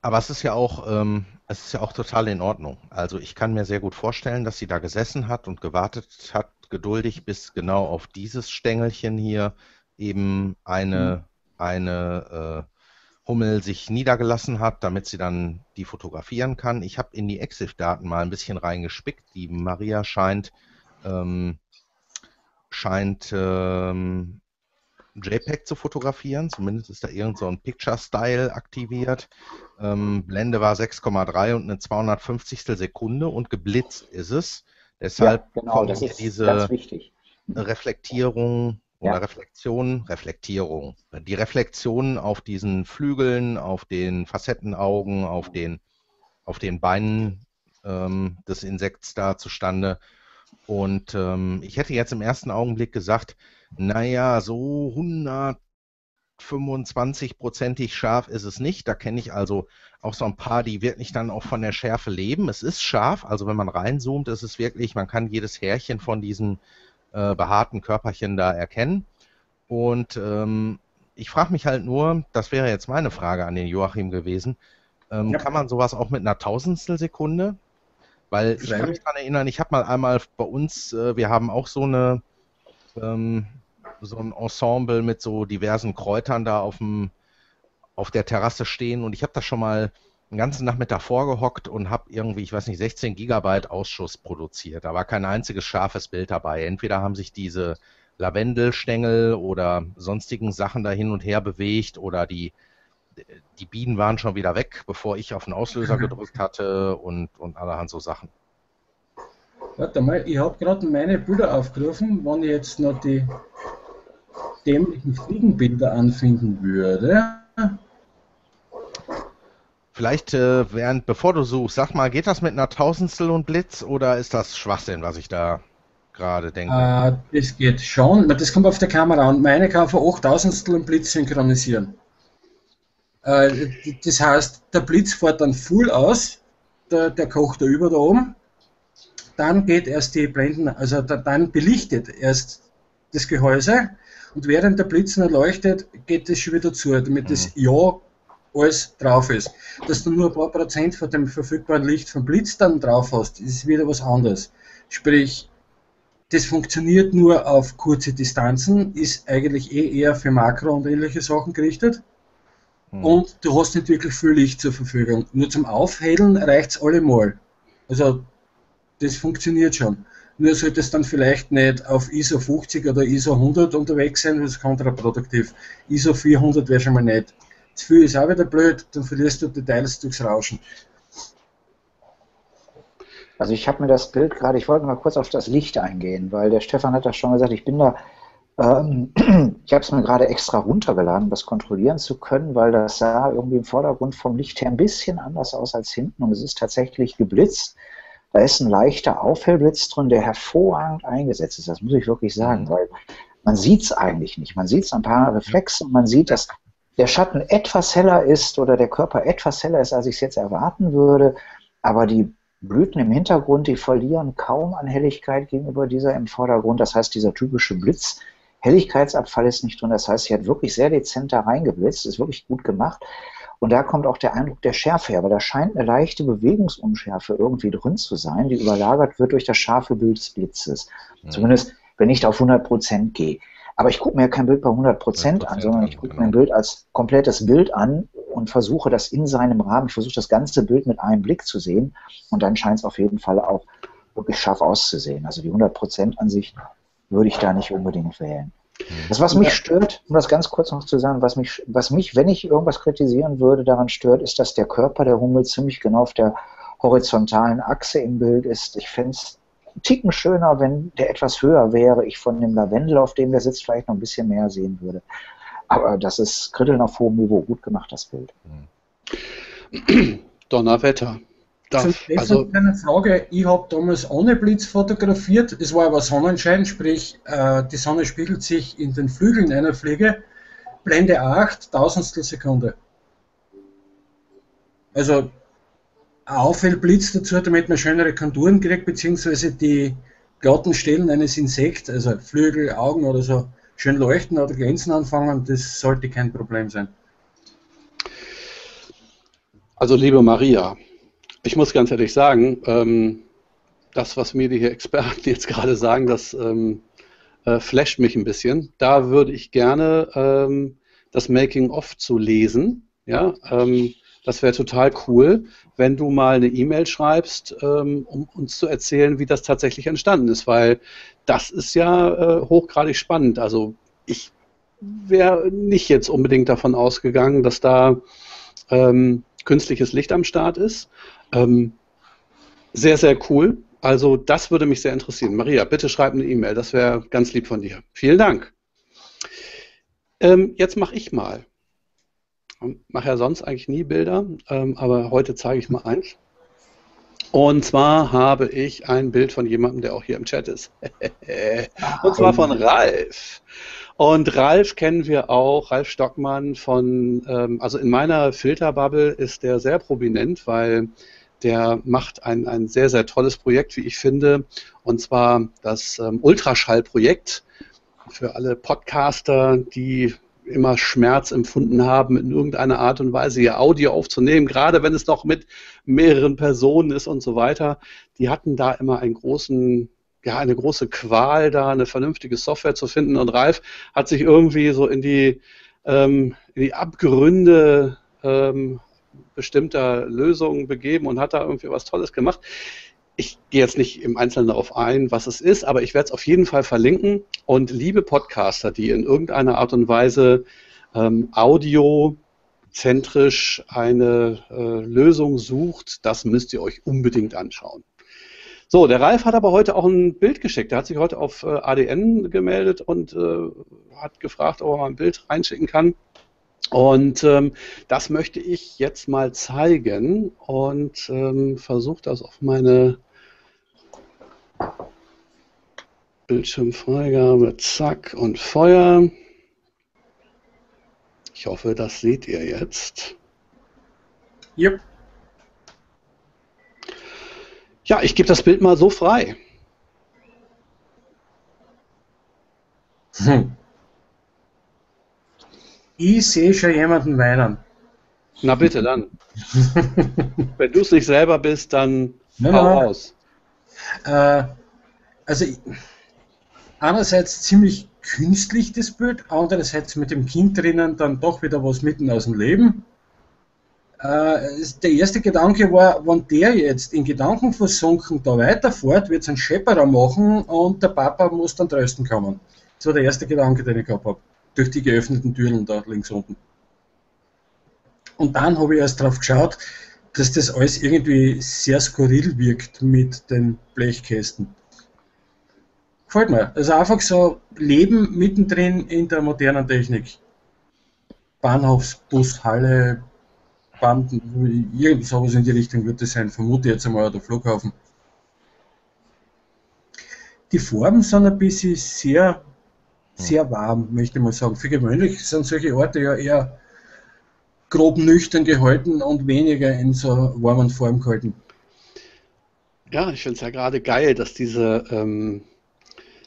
Aber es ist ja auch, ähm, es ist ja auch total in Ordnung. Also ich kann mir sehr gut vorstellen, dass sie da gesessen hat und gewartet hat, geduldig, bis genau auf dieses Stängelchen hier eben eine, mhm. eine äh, Hummel sich niedergelassen hat, damit sie dann die fotografieren kann. Ich habe in die EXIF-Daten mal ein bisschen reingespickt. Die Maria scheint, ähm, scheint ähm, JPEG zu fotografieren. Zumindest ist da irgend so ein Picture-Style aktiviert. Ähm, Blende war 6,3 und eine 250. Sekunde und geblitzt ist es. Deshalb ja, genau, ist diese Reflektierung oder ja. Reflexion, Reflektierung. Die Reflexion auf diesen Flügeln, auf den Facettenaugen, auf den, auf den Beinen ähm, des Insekts da zustande. Und ähm, ich hätte jetzt im ersten Augenblick gesagt, naja, so 125-prozentig scharf ist es nicht. Da kenne ich also auch so ein paar, die wirklich dann auch von der Schärfe leben. Es ist scharf, also wenn man reinzoomt, ist es wirklich, man kann jedes Härchen von diesen äh, behaarten Körperchen da erkennen. Und ähm, ich frage mich halt nur, das wäre jetzt meine Frage an den Joachim gewesen, ähm, ja. kann man sowas auch mit einer Tausendstel Sekunde? Weil ich kann mich daran erinnern, ich habe mal einmal bei uns, äh, wir haben auch so eine, ähm, so ein Ensemble mit so diversen Kräutern da auf dem auf der Terrasse stehen und ich habe da schon mal einen ganzen Nachmittag vorgehockt und habe irgendwie, ich weiß nicht, 16 Gigabyte Ausschuss produziert. Da war kein einziges scharfes Bild dabei. Entweder haben sich diese Lavendelstängel oder sonstigen Sachen da hin und her bewegt oder die, die Bienen waren schon wieder weg, bevor ich auf den Auslöser gedrückt hatte und, und allerhand so Sachen. Warte mal, ich habe gerade meine Bilder aufgerufen, wenn ich jetzt noch die dämlichen Fliegenbilder anfinden würde. Vielleicht, äh, während, bevor du suchst, sag mal, geht das mit einer Tausendstel und Blitz oder ist das Schwachsinn, was ich da gerade denke? Äh, das geht schon. Das kommt auf der Kamera an. Meine kann von 8000 und Blitz synchronisieren. Äh, das heißt, der Blitz fährt dann full aus, der, der kocht da über da oben. Dann geht erst die Blenden, also dann belichtet erst das Gehäuse und während der Blitz erleuchtet, geht es schon wieder zu, damit mhm. das Ja alles drauf ist. Dass du nur ein paar Prozent von dem verfügbaren Licht vom Blitz dann drauf hast, ist wieder was anderes. Sprich, das funktioniert nur auf kurze Distanzen, ist eigentlich eh eher für Makro und ähnliche Sachen gerichtet. Hm. Und du hast nicht wirklich viel Licht zur Verfügung. Nur zum Aufhellen reicht es allemal. Also, das funktioniert schon. Nur sollte es dann vielleicht nicht auf ISO 50 oder ISO 100 unterwegs sein, das ist kontraproduktiv. ISO 400 wäre schon mal nicht. Zu viel ist auch wieder blöd, dann verlierst du Details durchs Rauschen. Also ich habe mir das Bild gerade, ich wollte mal kurz auf das Licht eingehen, weil der Stefan hat das schon gesagt, ich bin da, ähm, ich habe es mir gerade extra runtergeladen, um das kontrollieren zu können, weil das sah irgendwie im Vordergrund vom Licht her ein bisschen anders aus als hinten und es ist tatsächlich geblitzt. Da ist ein leichter Aufhellblitz drin, der hervorragend eingesetzt ist, das muss ich wirklich sagen, mhm. weil man sieht es eigentlich nicht. Man sieht es ein paar Reflexen und man sieht, dass der Schatten etwas heller ist oder der Körper etwas heller ist, als ich es jetzt erwarten würde, aber die Blüten im Hintergrund, die verlieren kaum an Helligkeit gegenüber dieser im Vordergrund. Das heißt, dieser typische Blitz, Helligkeitsabfall ist nicht drin. Das heißt, sie hat wirklich sehr dezent da reingeblitzt, ist wirklich gut gemacht. Und da kommt auch der Eindruck der Schärfe her, aber da scheint eine leichte Bewegungsunschärfe irgendwie drin zu sein, die überlagert wird durch das scharfe Bild des Blitzes. Mhm. Zumindest, wenn ich da auf 100 Prozent gehe. Aber ich gucke mir kein Bild bei 100 Prozent an, sondern ich gucke genau. mir ein Bild als komplettes Bild an und versuche das in seinem Rahmen, ich versuche das ganze Bild mit einem Blick zu sehen und dann scheint es auf jeden Fall auch wirklich scharf auszusehen. Also die 100 Prozent Ansicht würde ich da nicht unbedingt wählen. Das, was mich stört, um das ganz kurz noch zu sagen, was mich, was mich, wenn ich irgendwas kritisieren würde, daran stört, ist, dass der Körper der Hummel ziemlich genau auf der horizontalen Achse im Bild ist. Ich fände es einen Ticken schöner, wenn der etwas höher wäre. Ich von dem Lavendel, auf dem der sitzt, vielleicht noch ein bisschen mehr sehen würde. Aber das ist Kritteln auf hohem Niveau. Gut gemacht, das Bild. Donnerwetter. Darf, also eine Frage, ich habe damals ohne Blitz fotografiert, es war aber Sonnenschein, sprich äh, die Sonne spiegelt sich in den Flügeln einer Fliege, Blende 8, Tausendstel Sekunde. Also Aufhellblitz dazu, damit man schönere Konturen kriegt, beziehungsweise die glatten Stellen eines Insekts, also Flügel, Augen oder so, schön leuchten oder glänzen anfangen, das sollte kein Problem sein. Also liebe Maria, ich muss ganz ehrlich sagen, ähm, das, was mir die Experten jetzt gerade sagen, das ähm, äh, flasht mich ein bisschen. Da würde ich gerne ähm, das Making-of zu lesen. Ja, ähm, das wäre total cool, wenn du mal eine E-Mail schreibst, ähm, um uns zu erzählen, wie das tatsächlich entstanden ist, weil das ist ja äh, hochgradig spannend. Also ich wäre nicht jetzt unbedingt davon ausgegangen, dass da ähm, künstliches Licht am Start ist. Ähm, sehr, sehr cool. Also das würde mich sehr interessieren. Maria, bitte schreib eine E-Mail. Das wäre ganz lieb von dir. Vielen Dank. Ähm, jetzt mache ich mal. Mache ja sonst eigentlich nie Bilder, ähm, aber heute zeige ich mal eins. Und zwar habe ich ein Bild von jemandem, der auch hier im Chat ist. Und zwar von Ralf. Und Ralf kennen wir auch, Ralf Stockmann von, ähm, also in meiner Filterbubble ist der sehr prominent, weil der macht ein, ein sehr, sehr tolles Projekt, wie ich finde, und zwar das ähm, Ultraschallprojekt für alle Podcaster, die immer Schmerz empfunden haben, in irgendeiner Art und Weise ihr Audio aufzunehmen, gerade wenn es noch mit mehreren Personen ist und so weiter. Die hatten da immer einen großen ja, eine große Qual, da eine vernünftige Software zu finden. Und Ralf hat sich irgendwie so in die, ähm, in die Abgründe ähm, bestimmter Lösungen begeben und hat da irgendwie was Tolles gemacht. Ich gehe jetzt nicht im Einzelnen darauf ein, was es ist, aber ich werde es auf jeden Fall verlinken. Und liebe Podcaster, die in irgendeiner Art und Weise ähm, audiozentrisch eine äh, Lösung sucht, das müsst ihr euch unbedingt anschauen. So, der Ralf hat aber heute auch ein Bild geschickt. Er hat sich heute auf äh, ADN gemeldet und äh, hat gefragt, ob er mal ein Bild reinschicken kann. Und ähm, das möchte ich jetzt mal zeigen und ähm, versuche das auf meine Bildschirmfreigabe, zack und Feuer. Ich hoffe, das seht ihr jetzt. Yep. Ja, ich gebe das Bild mal so frei. Hm. Ich sehe schon jemanden weinen. Na bitte dann. Wenn du es nicht selber bist, dann nein, hau nein. aus. Äh, also einerseits ziemlich künstlich das Bild, andererseits mit dem Kind drinnen dann doch wieder was mitten aus dem Leben. Äh, der erste Gedanke war, wenn der jetzt in Gedanken versunken da weiterfährt, wird es einen Schepperer machen und der Papa muss dann trösten kommen. Das war der erste Gedanke, den ich gehabt habe. Durch die geöffneten Türen da links unten. Und dann habe ich erst darauf geschaut, dass das alles irgendwie sehr skurril wirkt mit den Blechkästen. Gefällt mir. Also einfach so Leben mittendrin in der modernen Technik. Bahnhofsbushalle, Banden, irgend sowas in die Richtung wird es sein, vermute jetzt einmal der Flughafen. Die Farben sind ein bisschen sehr, sehr warm, möchte ich mal sagen. Für gewöhnlich sind solche Orte ja eher grob nüchtern gehalten und weniger in so warmen Form gehalten. Ja, ich finde es ja gerade geil, dass diese, ähm,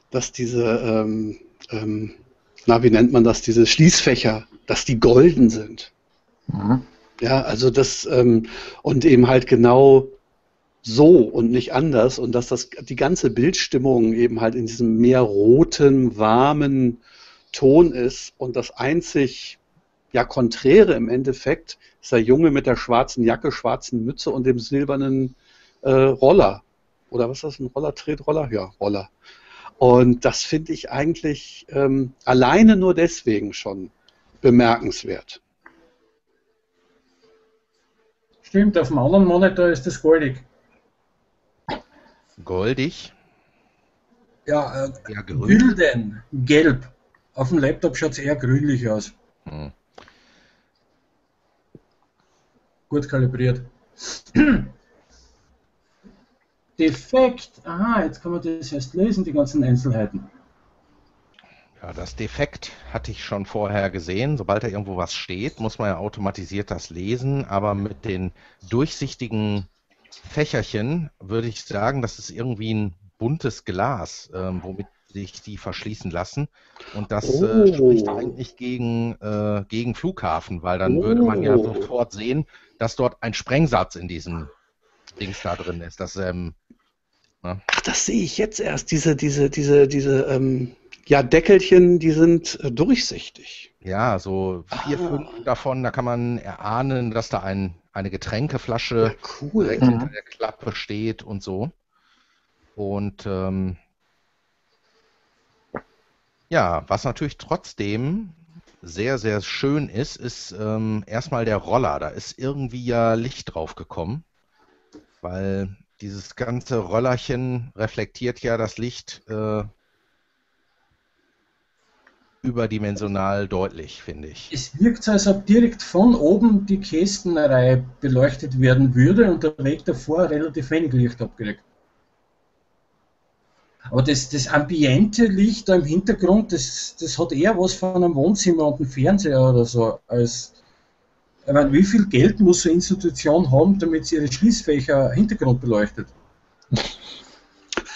dass diese, ähm, ähm, na, wie nennt man das, diese Schließfächer, dass die golden sind. Mhm. Ja, also das ähm, und eben halt genau so und nicht anders und dass das die ganze Bildstimmung eben halt in diesem mehr roten, warmen Ton ist und das einzig ja konträre im Endeffekt ist der Junge mit der schwarzen Jacke, schwarzen Mütze und dem silbernen äh, Roller. Oder was ist das, ein Roller, Tretroller? Ja, Roller. Und das finde ich eigentlich ähm, alleine nur deswegen schon bemerkenswert. Stimmt, auf dem anderen Monitor ist das goldig. Goldig? Ja, äh, ja Gülden, gelb. Auf dem Laptop schaut es eher grünlich aus. Hm. Gut kalibriert. Defekt. Aha, jetzt kann man das erst lesen, die ganzen Einzelheiten. Ja, das Defekt hatte ich schon vorher gesehen. Sobald da irgendwo was steht, muss man ja automatisiert das lesen. Aber mit den durchsichtigen Fächerchen würde ich sagen, das ist irgendwie ein buntes Glas, ähm, womit sich die verschließen lassen. Und das oh. äh, spricht eigentlich gegen, äh, gegen Flughafen, weil dann oh. würde man ja oh. sofort sehen, dass dort ein Sprengsatz in diesem Dings da drin ist. Das, ähm, ne? Ach, das sehe ich jetzt erst. Diese, diese, diese, diese, ähm, ja, Deckelchen, die sind äh, durchsichtig. Ja, so vier, ah. fünf davon, da kann man erahnen, dass da ein, eine Getränkeflasche ja, cool. direkt hinter der Klappe steht und so. Und ähm, ja, was natürlich trotzdem sehr, sehr schön ist, ist ähm, erstmal der Roller. Da ist irgendwie ja Licht drauf gekommen, weil dieses ganze Rollerchen reflektiert ja das Licht äh, überdimensional deutlich, finde ich. Es wirkt so, als ob direkt von oben die Kästenreihe beleuchtet werden würde und der Weg davor relativ wenig Licht abgelegt. Aber das, das ambiente Licht da im Hintergrund, das, das hat eher was von einem Wohnzimmer und einem Fernseher oder so. Als, ich meine, wie viel Geld muss so eine Institution haben, damit sie ihre Schließfächer Hintergrund beleuchtet?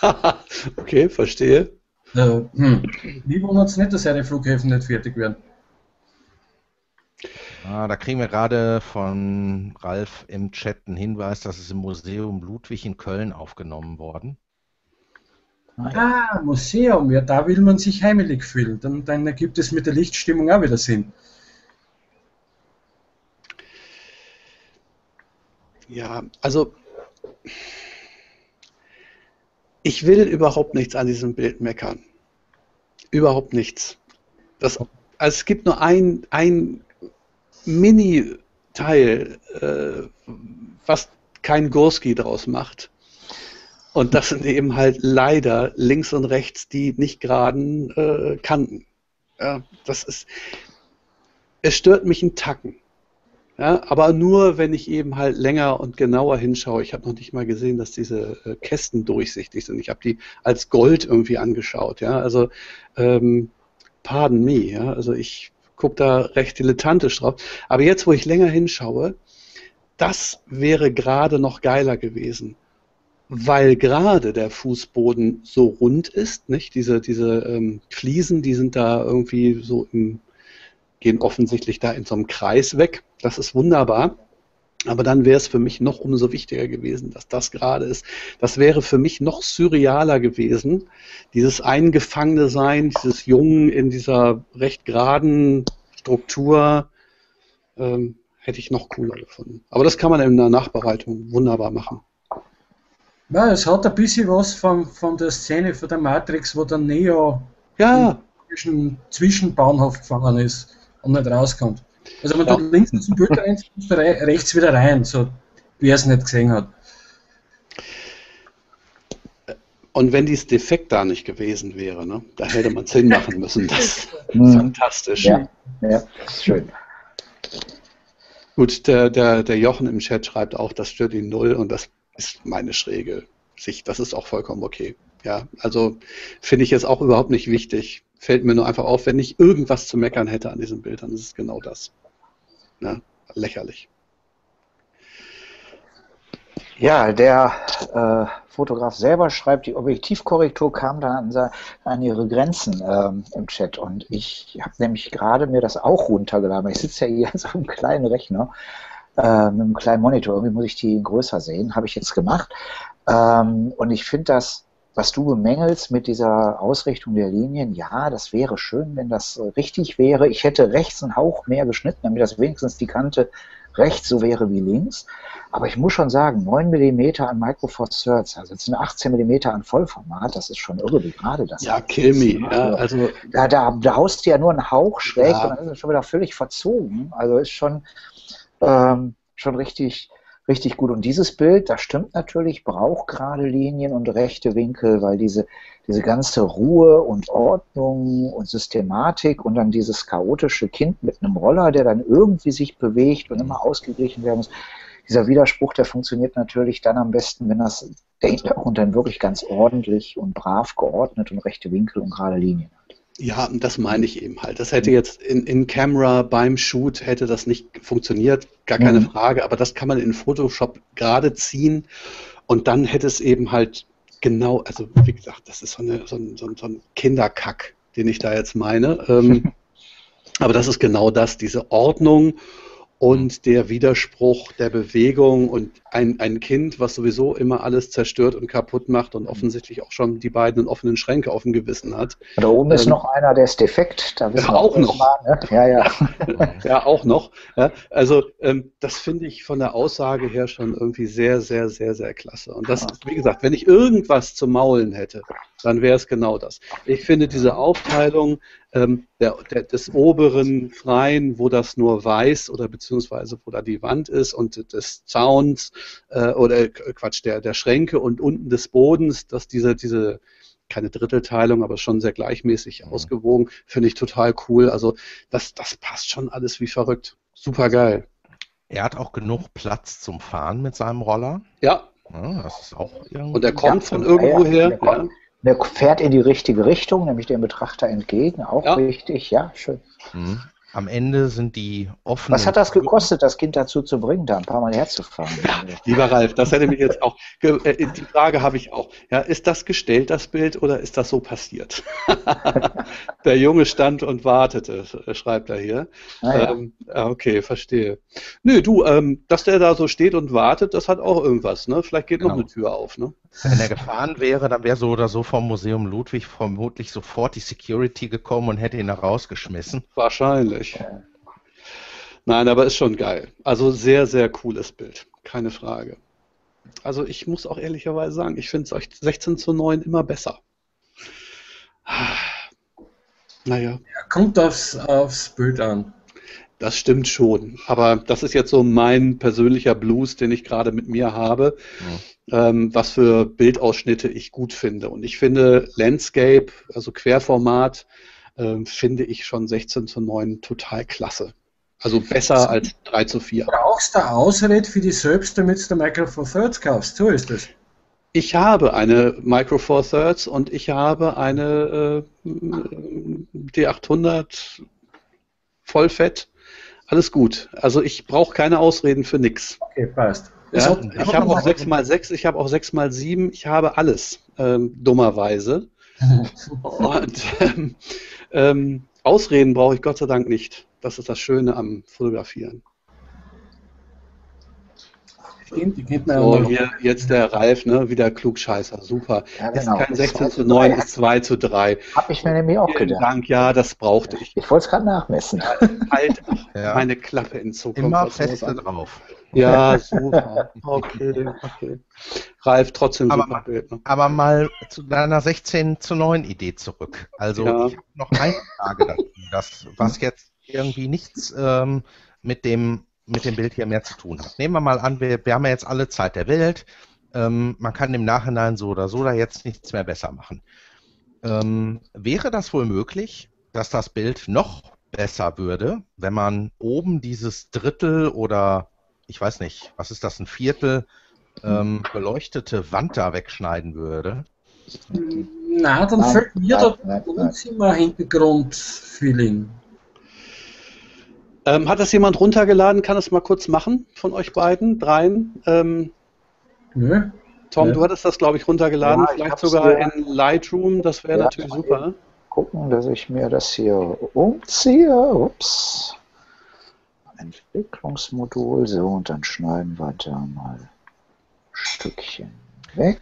okay, verstehe. Äh, hm. Mich wundert es nicht, dass seine Flughäfen nicht fertig werden. Ah, da kriegen wir gerade von Ralf im Chat einen Hinweis, dass es im Museum Ludwig in Köln aufgenommen worden. Ah, Museum, ja, da will man sich heimelig fühlen. Dann, dann ergibt es mit der Lichtstimmung auch wieder Sinn. Ja, also ich will überhaupt nichts an diesem Bild meckern. Überhaupt nichts. Das, also es gibt nur ein, ein Mini-Teil, äh, was kein Gorski draus macht. Und das sind eben halt leider links und rechts die nicht geraden äh, Kanten. Ja, das ist, es stört mich ein Tacken. Ja, aber nur, wenn ich eben halt länger und genauer hinschaue. Ich habe noch nicht mal gesehen, dass diese äh, Kästen durchsichtig sind. Ich habe die als Gold irgendwie angeschaut. Ja, also ähm, pardon me. Ja, also ich gucke da recht dilettantisch drauf. Aber jetzt, wo ich länger hinschaue, das wäre gerade noch geiler gewesen, weil gerade der Fußboden so rund ist. Nicht diese diese ähm, Fliesen, die sind da irgendwie so im gehen offensichtlich da in so einem Kreis weg. Das ist wunderbar. Aber dann wäre es für mich noch umso wichtiger gewesen, dass das gerade ist. Das wäre für mich noch surrealer gewesen. Dieses eingefangene Sein, dieses Jungen in dieser recht geraden Struktur, ähm, hätte ich noch cooler gefunden. Aber das kann man in der Nachbereitung wunderbar machen. Ja, es hat ein bisschen was von, von der Szene von der Matrix, wo der Neo ja. zwischen, zwischen Bahnhof gefangen ist und nicht rauskommt. Also wenn ja. du links dem Bild du rechts wieder rein, so wie er es nicht gesehen hat. Und wenn dieses Defekt da nicht gewesen wäre, ne, da hätte man es hinmachen müssen. Das ist fantastisch. Ja, ja, schön. Gut, der, der, der Jochen im Chat schreibt auch, das stört ihn null und das ist meine schräge Sicht. Das ist auch vollkommen okay. Ja, also finde ich jetzt auch überhaupt nicht wichtig fällt mir nur einfach auf, wenn ich irgendwas zu meckern hätte an diesem Bild, dann ist es genau das. Ja, lächerlich. Ja, der äh, Fotograf selber schreibt, die Objektivkorrektur kam dann an, an ihre Grenzen ähm, im Chat. Und ich habe nämlich gerade mir das auch runtergeladen. Ich sitze ja hier so einem kleinen Rechner äh, mit einem kleinen Monitor. Irgendwie muss ich die größer sehen. Habe ich jetzt gemacht. Ähm, und ich finde das was du bemängelst mit dieser Ausrichtung der Linien, ja, das wäre schön, wenn das richtig wäre. Ich hätte rechts einen Hauch mehr geschnitten, damit das wenigstens die Kante rechts so wäre wie links. Aber ich muss schon sagen, 9 mm an Micro Four Thirds, also jetzt sind 18 mm an Vollformat, das ist schon irre, wie gerade das Ja, kill me. Ja, also, da, da, da haust du ja nur einen Hauch schräg ja. und dann ist es schon wieder völlig verzogen. Also ist schon, ähm, schon richtig, richtig gut. Und dieses Bild, das stimmt natürlich, braucht gerade Linien und rechte Winkel, weil diese, diese ganze Ruhe und Ordnung und Systematik und dann dieses chaotische Kind mit einem Roller, der dann irgendwie sich bewegt und immer ausgeglichen werden muss. Dieser Widerspruch, der funktioniert natürlich dann am besten, wenn das der Hintergrund dann wirklich ganz ordentlich und brav geordnet und rechte Winkel und gerade Linien. Ja, das meine ich eben halt. Das hätte jetzt in, in Camera beim Shoot hätte das nicht funktioniert, gar keine mhm. Frage, aber das kann man in Photoshop gerade ziehen und dann hätte es eben halt genau, also wie gesagt, das ist so, eine, so, ein, so ein Kinderkack, den ich da jetzt meine. Ähm, aber das ist genau das, diese Ordnung und der Widerspruch der Bewegung und ein, ein Kind, was sowieso immer alles zerstört und kaputt macht und offensichtlich auch schon die beiden offenen Schränke auf dem Gewissen hat. Da oben ähm, ist noch einer, der ist defekt. Da ja, auch noch. Mal, ne? Ja, ja. ja, auch noch. Ja, also ähm, das finde ich von der Aussage her schon irgendwie sehr, sehr, sehr, sehr klasse. Und das, wie gesagt, wenn ich irgendwas zu maulen hätte, dann wäre es genau das. Ich finde diese Aufteilung ähm, der, der, des oberen Freien, wo das nur weiß oder beziehungsweise wo da die Wand ist und des Zauns äh, oder äh, Quatsch, der, der Schränke und unten des Bodens, dass diese, diese keine Drittelteilung, aber schon sehr gleichmäßig mhm. ausgewogen, finde ich total cool. Also das, das passt schon alles wie verrückt. Super geil. Er hat auch genug Platz zum Fahren mit seinem Roller. Ja. ja das ist auch irgendwie. Und er kommt von irgendwo her. Ja. Der fährt in die richtige Richtung, nämlich dem Betrachter entgegen. Auch ja. richtig, ja, schön. Mhm. Am Ende sind die offenen. Was hat das gekostet, das Kind dazu zu bringen, da ein paar Mal herzufahren? Ja, lieber Ralf, das hätte mich jetzt auch. Äh, die Frage habe ich auch. Ja, ist das gestellt, das Bild, oder ist das so passiert? Der Junge stand und wartete, schreibt er hier. Ah, ja. ähm, okay, verstehe. Nö, du, ähm, dass der da so steht und wartet, das hat auch irgendwas, ne? Vielleicht geht genau. noch eine Tür auf, ne? Wenn er gefahren wäre, dann wäre so oder so vom Museum Ludwig vermutlich sofort die Security gekommen und hätte ihn da rausgeschmissen. Wahrscheinlich. Nein, aber ist schon geil. Also sehr, sehr cooles Bild. Keine Frage. Also ich muss auch ehrlicherweise sagen, ich finde es 16 zu 9 immer besser. Naja. Ja, kommt aufs, aufs Bild an. Das stimmt schon. Aber das ist jetzt so mein persönlicher Blues, den ich gerade mit mir habe, ja. ähm, was für Bildausschnitte ich gut finde. Und ich finde Landscape, also Querformat, äh, finde ich schon 16 zu 9 total klasse. Also besser als 3 zu 4. Brauchst du Ausrede für dich selbst, damit du Micro Four Thirds kaufst? So ist es. Ich habe eine Micro Four Thirds und ich habe eine äh, D800 Vollfett alles gut. Also ich brauche keine Ausreden für nichts. Okay, passt. Ja, ich habe auch 6x6, ich habe auch 6x7, ich habe alles, ähm, dummerweise. Und ähm, ähm, Ausreden brauche ich Gott sei Dank nicht. Das ist das Schöne am Fotografieren. Stimmt, die man so, hier, jetzt der Ralf, ne, wieder Klugscheißer, super. Ja, genau. Ist kein 16 zu 9, ist 2 zu 3. Hab ich mir nämlich auch Vielen gedacht. Dank, ja, das brauchte ich. Ich wollte es gerade nachmessen. halt ja. meine Klappe in Zukunft. Immer feste drauf. Ja, super. Okay, okay. Ralf, trotzdem aber, super Bild. Ne? Aber mal zu deiner 16 zu 9 Idee zurück. Also ja. ich habe noch eine Frage dazu, das, was jetzt irgendwie nichts ähm, mit dem mit dem Bild hier mehr zu tun hat. Nehmen wir mal an, wir, wir haben ja jetzt alle Zeit der Welt. Ähm, man kann im Nachhinein so oder so da jetzt nichts mehr besser machen. Ähm, wäre das wohl möglich, dass das Bild noch besser würde, wenn man oben dieses Drittel oder ich weiß nicht, was ist das, ein Viertel ähm, beleuchtete Wand da wegschneiden würde? Na, dann fällt mir der Wohnzimmer-Hintergrund-Feeling. Ähm, hat das jemand runtergeladen? Kann das mal kurz machen von euch beiden, dreien? Ähm, Nö. Tom, Nö. du hattest das, glaube ich, runtergeladen, ja, vielleicht sogar in Lightroom, das wäre ja, natürlich super. Ne? Gucken, dass ich mir das hier umziehe. Ups. Entwicklungsmodul, so, und dann schneiden wir da mal ein Stückchen weg.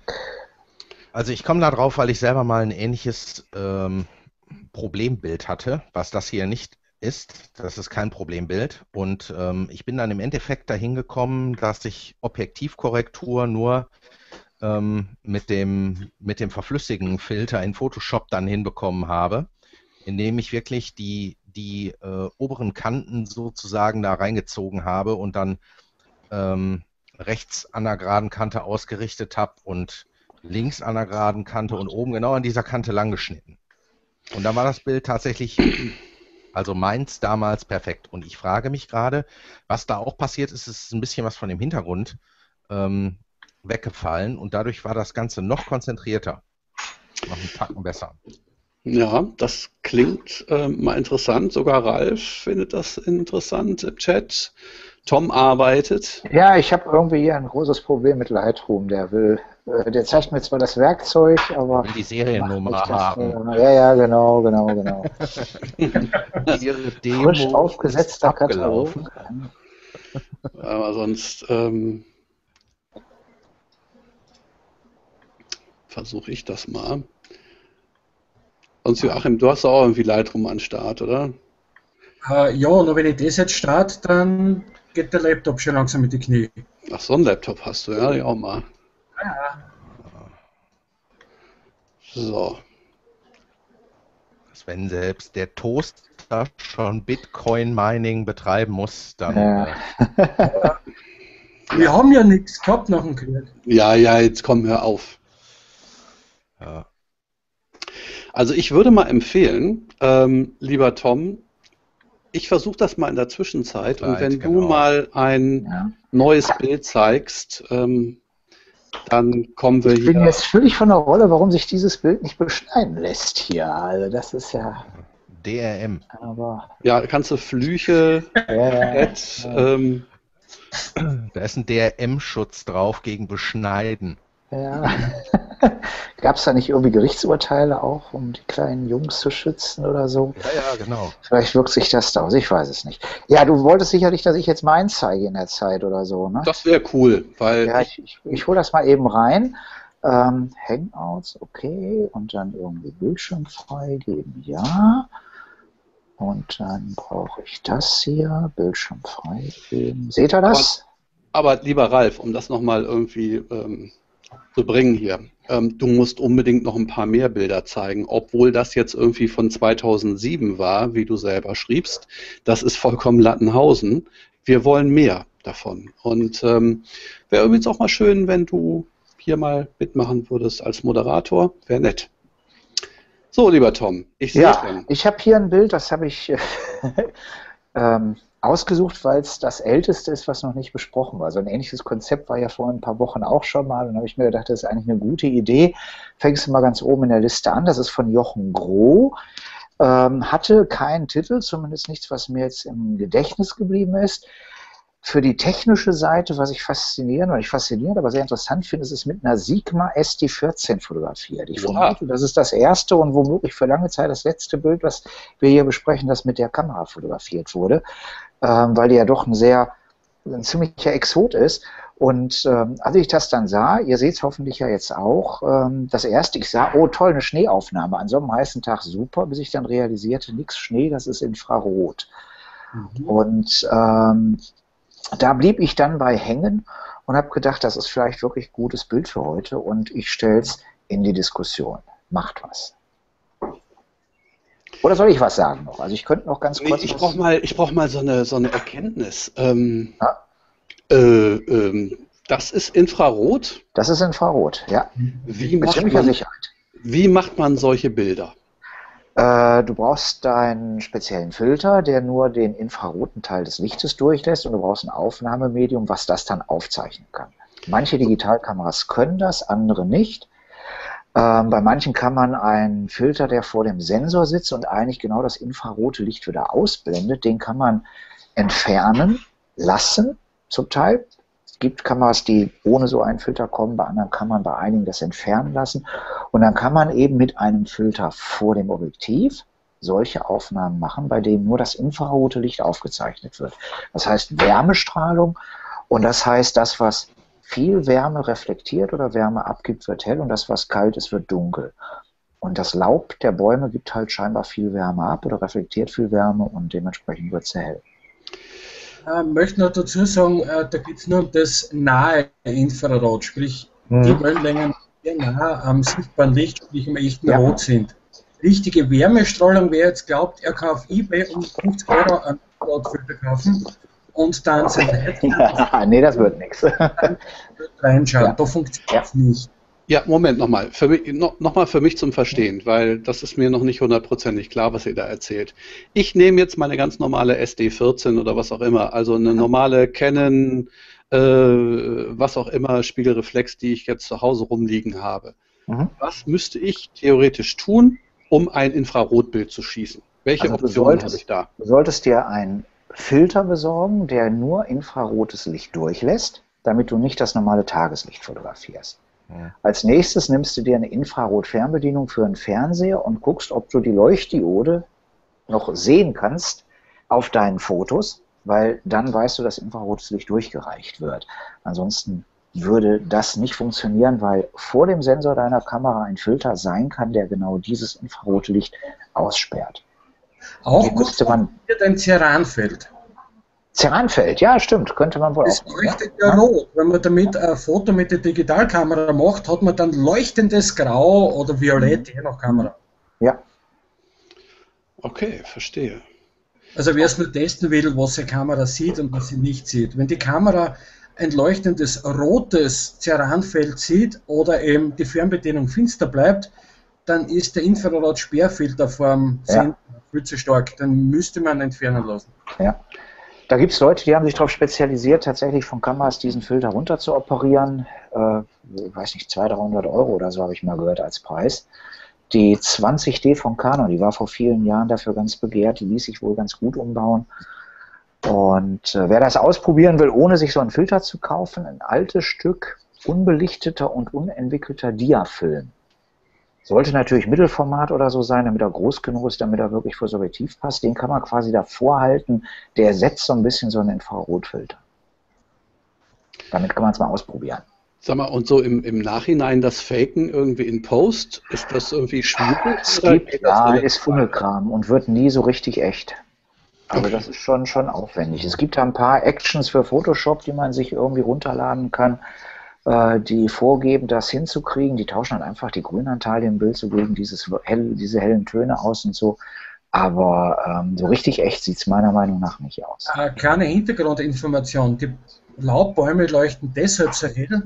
Also ich komme da drauf, weil ich selber mal ein ähnliches ähm, Problembild hatte, was das hier nicht ist. Das ist kein Problembild. Und ähm, ich bin dann im Endeffekt dahin gekommen, dass ich Objektivkorrektur nur ähm, mit, dem, mit dem verflüssigen Filter in Photoshop dann hinbekommen habe, indem ich wirklich die, die äh, oberen Kanten sozusagen da reingezogen habe und dann ähm, rechts an der geraden Kante ausgerichtet habe und links an der geraden Kante und oben genau an dieser Kante lang geschnitten. Und dann war das Bild tatsächlich, also meins damals perfekt. Und ich frage mich gerade, was da auch passiert ist, ist ein bisschen was von dem Hintergrund ähm, weggefallen und dadurch war das Ganze noch konzentrierter. Noch einen Tacken besser. Ja, das klingt äh, mal interessant. Sogar Ralf findet das interessant im Chat. Tom arbeitet. Ja, ich habe irgendwie hier ein großes Problem mit Lightroom. Der will, äh, der zeigt mir zwar das Werkzeug, aber. die Seriennummer haben. Äh, ja, ja, genau, genau, genau. Ihre Demo Frisch aufgesetzter Katalog. Aber sonst ähm, versuche ich das mal. Sonst Joachim, du hast auch irgendwie Lightroom an Start, oder? Äh, ja, nur wenn ich das jetzt starte, dann geht der Laptop schon langsam mit die Knie. Ach, so ein Laptop hast du, ja, ja auch mal. Ja. So. Wenn selbst der Toaster schon Bitcoin-Mining betreiben muss, dann. Ja. Äh, Wir haben ja nichts gehabt nach dem Krieg. Ja, ja, jetzt komm, hör auf. ja. Also ich würde mal empfehlen, ähm, lieber Tom, ich versuche das mal in der Zwischenzeit und Right, wenn du genau. mal ein Ja. neues Bild zeigst, ähm, dann kommen wir Ich bin hier. jetzt völlig von der Rolle, warum sich dieses Bild nicht beschneiden lässt hier. Also das ist ja, DRM. aber Ja, kannst du Flüche, Add, ähm, Da ist ein DRM-Schutz drauf gegen Beschneiden. Ja. Gab es da nicht irgendwie Gerichtsurteile auch, um die kleinen Jungs zu schützen oder so? Ja, ja, genau. Vielleicht wirkt sich das da aus, ich weiß es nicht. Ja, du wolltest sicherlich, dass ich jetzt meins zeige in der Zeit oder so, ne? das wäre cool, weil Ja, ich, ich, ich hole das mal eben rein. Ähm, Hangouts, okay. Und dann irgendwie Bildschirm freigeben, ja. Und dann brauche ich das hier, Bildschirm freigeben. Seht ihr das? Aber lieber Ralf, um das nochmal irgendwie ähm, zu bringen hier, ähm, du musst unbedingt noch ein paar mehr Bilder zeigen, obwohl das jetzt irgendwie von 2007 war, wie du selber schriebst. Das ist vollkommen Lattenhausen. Wir wollen mehr davon. Und ähm, wäre übrigens auch mal schön, wenn du hier mal mitmachen würdest als Moderator. Wäre nett. So, lieber Tom, ich sehe Ja, schon. ich habe hier ein Bild, das habe ich äh, ähm, ausgesucht, weil es das älteste ist, was noch nicht besprochen war. So ein ähnliches Konzept war ja vor ein paar Wochen auch schon mal und da habe ich mir gedacht, das ist eigentlich eine gute Idee. Fängst du mal ganz oben in der Liste an. Das ist von Jochen Groh. Ähm, hatte keinen Titel, zumindest nichts, was mir jetzt im Gedächtnis geblieben ist. Für die technische Seite, was ich faszinierend, oder nicht faszinierend, aber sehr interessant finde, ist es mit einer Sigma ST14 fotografiert. Ich vermute, das ist das erste und womöglich für lange Zeit das letzte Bild, was wir hier besprechen, das mit der Kamera fotografiert wurde, weil die ja doch ein sehr, ein ziemlicher Exot ist. Und ähm, als ich das dann sah, ihr seht es hoffentlich ja jetzt auch, ähm, das erste, ich sah, oh toll, eine Schneeaufnahme an so einem heißen Tag, super, bis ich dann realisierte, nix Schnee, das ist Infrarot. Und ähm, da blieb ich dann bei hängen und habe gedacht, das ist vielleicht wirklich ein gutes Bild für heute und ich stelle es in die Diskussion. Macht was. Oder soll ich was sagen noch? Also ich könnte noch ganz Nee, kurz. ich was- brauche mal, ich brauch mal so eine, so eine Erkenntnis. Ähm, Ja. äh, ähm, das ist Infrarot. Das ist Infrarot, ja. Wie Mit macht, man, Sicherheit. wie macht man solche Bilder? Äh, du brauchst deinen speziellen Filter, der nur den infraroten Teil des Lichtes durchlässt und du brauchst ein Aufnahmemedium, was das dann aufzeichnen kann. Manche Digitalkameras können das, andere nicht. Ähm, bei manchen kann man einen Filter, der vor dem Sensor sitzt und eigentlich genau das infrarote Licht wieder ausblendet, den kann man entfernen lassen, zum Teil. Es gibt Kameras, die ohne so einen Filter kommen, bei anderen kann man bei einigen das entfernen lassen. Und dann kann man eben mit einem Filter vor dem Objektiv solche Aufnahmen machen, bei denen nur das infrarote Licht aufgezeichnet wird. Das heißt Wärmestrahlung und das heißt, das, was viel Wärme reflektiert oder Wärme abgibt, wird hell und das, was kalt ist, wird dunkel. Und das Laub der Bäume gibt halt scheinbar viel Wärme ab oder reflektiert viel Wärme und dementsprechend wird es sehr hell. Äh, möchte noch dazu sagen, äh, da geht es nur um das nahe Infrarot, sprich die Mhm. Wellenlängen, die sehr nah am sichtbaren Licht, sprich am echten Ja. Rot sind. Richtige Wärmestrahlung, wer jetzt glaubt, er auf Ebay um 50 Euro einen Infrarotfilter kaufen und dann sein Ja, nee, das wird nichts. reinschauen. Ja. Da funktioniert es nicht. Ja, Moment nochmal. Für mich, noch, noch mal für mich zum Verstehen, weil das ist mir noch nicht hundertprozentig klar, was ihr da erzählt. Ich nehme jetzt meine ganz normale SD14 oder was auch immer, also eine normale Canon, äh, was auch immer, Spiegelreflex, die ich jetzt zu Hause rumliegen habe. Mhm. Was müsste ich theoretisch tun, um ein Infrarotbild zu schießen? Welche Also du Optionen solltest- habe ich da? Du solltest dir einen Filter besorgen, der nur infrarotes Licht durchlässt, damit du nicht das normale Tageslicht fotografierst. Ja. Als nächstes nimmst du dir eine Infrarot-Fernbedienung für einen Fernseher und guckst, ob du die Leuchtdiode noch sehen kannst auf deinen Fotos, weil dann weißt du, dass infrarotes Licht durchgereicht wird. Ansonsten würde das nicht funktionieren, weil vor dem Sensor deiner Kamera ein Filter sein kann, der genau dieses infrarote Licht aussperrt. Auch gut müsste man funktioniert ein Ceranfeld. Ceranfeld, ja, stimmt, könnte man wohl Das auch. nehmen, leuchtet ja rot. Wenn man damit ein Foto mit der Digitalkamera macht, hat man dann leuchtendes Grau oder Violett, je nach Kamera. Ja, Okay, verstehe. Also wer es nur testen will, was die Kamera sieht und was sie nicht sieht. Wenn die Kamera ein leuchtendes rotes Ceranfeld sieht oder eben die Fernbedienung finster bleibt, dann ist der Infrarot-Sperrfilter vorm Ja. Sender viel zu stark. Dann müsste man entfernen lassen. ja. Da gibt es Leute, die haben sich darauf spezialisiert, tatsächlich von Kameras diesen Filter runter zu operieren. Äh, ich weiß nicht, 200, 300 Euro oder so habe ich mal gehört als Preis. Die 20D von Canon, die war vor vielen Jahren dafür ganz begehrt, die ließ sich wohl ganz gut umbauen. Und äh, wer das ausprobieren will, ohne sich so einen Filter zu kaufen, ein altes Stück unbelichteter und unentwickelter Diafilm. Sollte natürlich Mittelformat oder so sein, damit er groß genug ist, damit er wirklich fürs Objektiv passt. Den kann man quasi davor halten. Der setzt so ein bisschen so einen Infrarotfilter. Damit kann man es mal ausprobieren. Sag mal, und so im, im Nachhinein das Faken irgendwie in Post, ist das irgendwie schwierig? Es gibt, ja, ist Fummelkram und wird nie so richtig echt. Aber das ist schon, schon aufwendig. Es gibt da ein paar Actions für Photoshop, die man sich irgendwie runterladen kann, äh, die vorgeben, das hinzukriegen. Die tauschen dann einfach die Grünanteile im Bild so gegen dieses hell, diese hellen Töne aus und so. Aber ähm, so richtig echt sieht es meiner Meinung nach nicht aus. Eine kleine Hintergrundinformation. Die Laubbäume leuchten deshalb so hell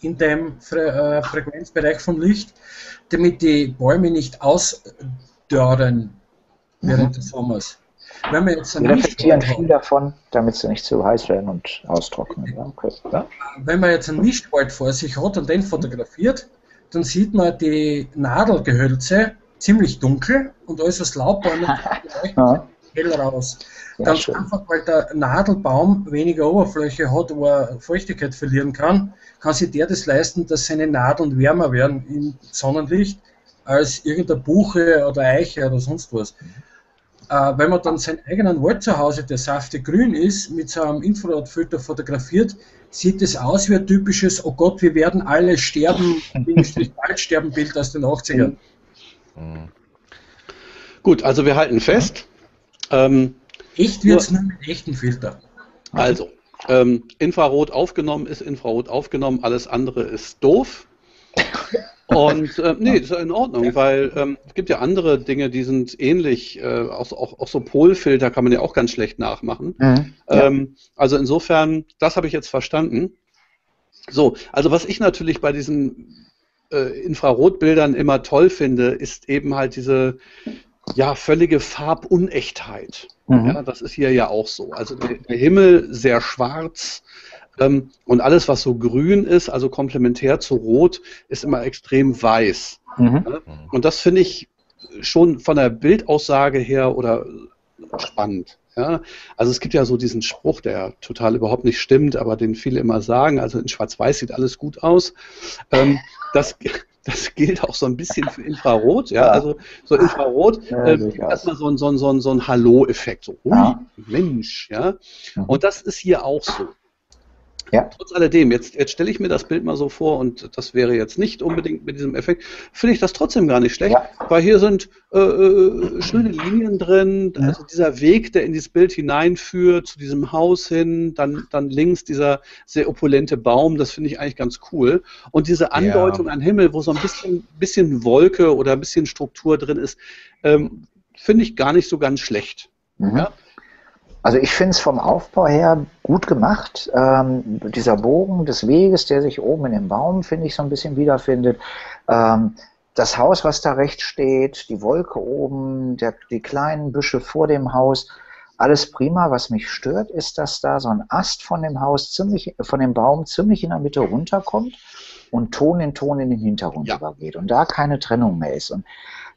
in dem Fre äh, Frequenzbereich vom Licht, damit die Bäume nicht ausdörren während des Sommers. Wenn man jetzt einen reflektieren viel davon, damit sie nicht zu heiß werden und austrocknen. Ja, okay. ja? wenn man jetzt einen Mischwald vor sich hat und den fotografiert, dann sieht man die Nadelgehölze ziemlich dunkel und alles was Laubbäume Ja. hell raus. Ganz schön. einfach, weil der Nadelbaum weniger Oberfläche hat, wo er Feuchtigkeit verlieren kann, kann sich der das leisten, dass seine Nadeln wärmer werden im Sonnenlicht als irgendeine Buche oder Eiche oder sonst was. Äh, wenn man dann seinen eigenen Wald zu Hause, der saftig grün ist, mit so einem Infrarotfilter fotografiert, sieht es aus wie ein typisches, oh Gott, wir werden alle sterben, bald sterben Bild aus den 80ern. Mhm. Gut, also wir halten fest. Ähm, Echt wird es nur mit echten Filter. also, ähm, Infrarot aufgenommen ist Infrarot aufgenommen, alles andere ist doof. Und äh, nee, das ist in Ordnung, weil ähm, es gibt ja andere Dinge, die sind ähnlich. Äh, auch, auch, auch so Polfilter kann man ja auch ganz schlecht nachmachen. Mhm. Ja. Ähm, also insofern, das habe ich jetzt verstanden. So, also was ich natürlich bei diesen äh, Infrarotbildern immer toll finde, ist eben halt diese ja völlige Farbunechtheit. Mhm. Ja, das ist hier ja auch so. Also der Himmel sehr schwarz ähm, und alles, was so grün ist, also komplementär zu Rot, ist immer extrem weiß. Mhm. Und das finde ich schon von der Bildaussage her oder spannend. Ja? Also es gibt ja so diesen Spruch, der total überhaupt nicht stimmt, aber den viele immer sagen, also in Schwarz-Weiß sieht alles gut aus. Ähm, das, das gilt auch so ein bisschen für Infrarot. Ja? Also so Infrarot, Ja, äh, erstmal so ein, so ein, so ein, so ein Hallo-Effekt. So, ui, Ja. Mensch. Ja? Mhm. Und das ist hier auch so. Ja. Trotz alledem, jetzt, jetzt stelle ich mir das Bild mal so vor und das wäre jetzt nicht unbedingt mit diesem Effekt, finde ich das trotzdem gar nicht schlecht, Ja. weil hier sind äh, äh, schöne Linien drin, Ja. also dieser Weg, der in dieses Bild hineinführt, zu diesem Haus hin, dann, dann links dieser sehr opulente Baum, das finde ich eigentlich ganz cool. Und diese Andeutung an Himmel, wo so ein bisschen, bisschen Wolke oder ein bisschen Struktur drin ist, ähm, finde ich gar nicht so ganz schlecht. Mhm. Ja. Also ich finde es vom Aufbau her gut gemacht. Ähm, dieser Bogen des Weges, der sich oben in dem Baum, finde ich, so ein bisschen wiederfindet. Ähm, das Haus, was da rechts steht, die Wolke oben, der, die kleinen Büsche vor dem Haus, alles prima. Was mich stört, ist, dass da so ein Ast von dem Haus ziemlich, von dem Baum ziemlich in der Mitte runterkommt und Ton in Ton in den Hintergrund ja. übergeht und da keine Trennung mehr ist. Und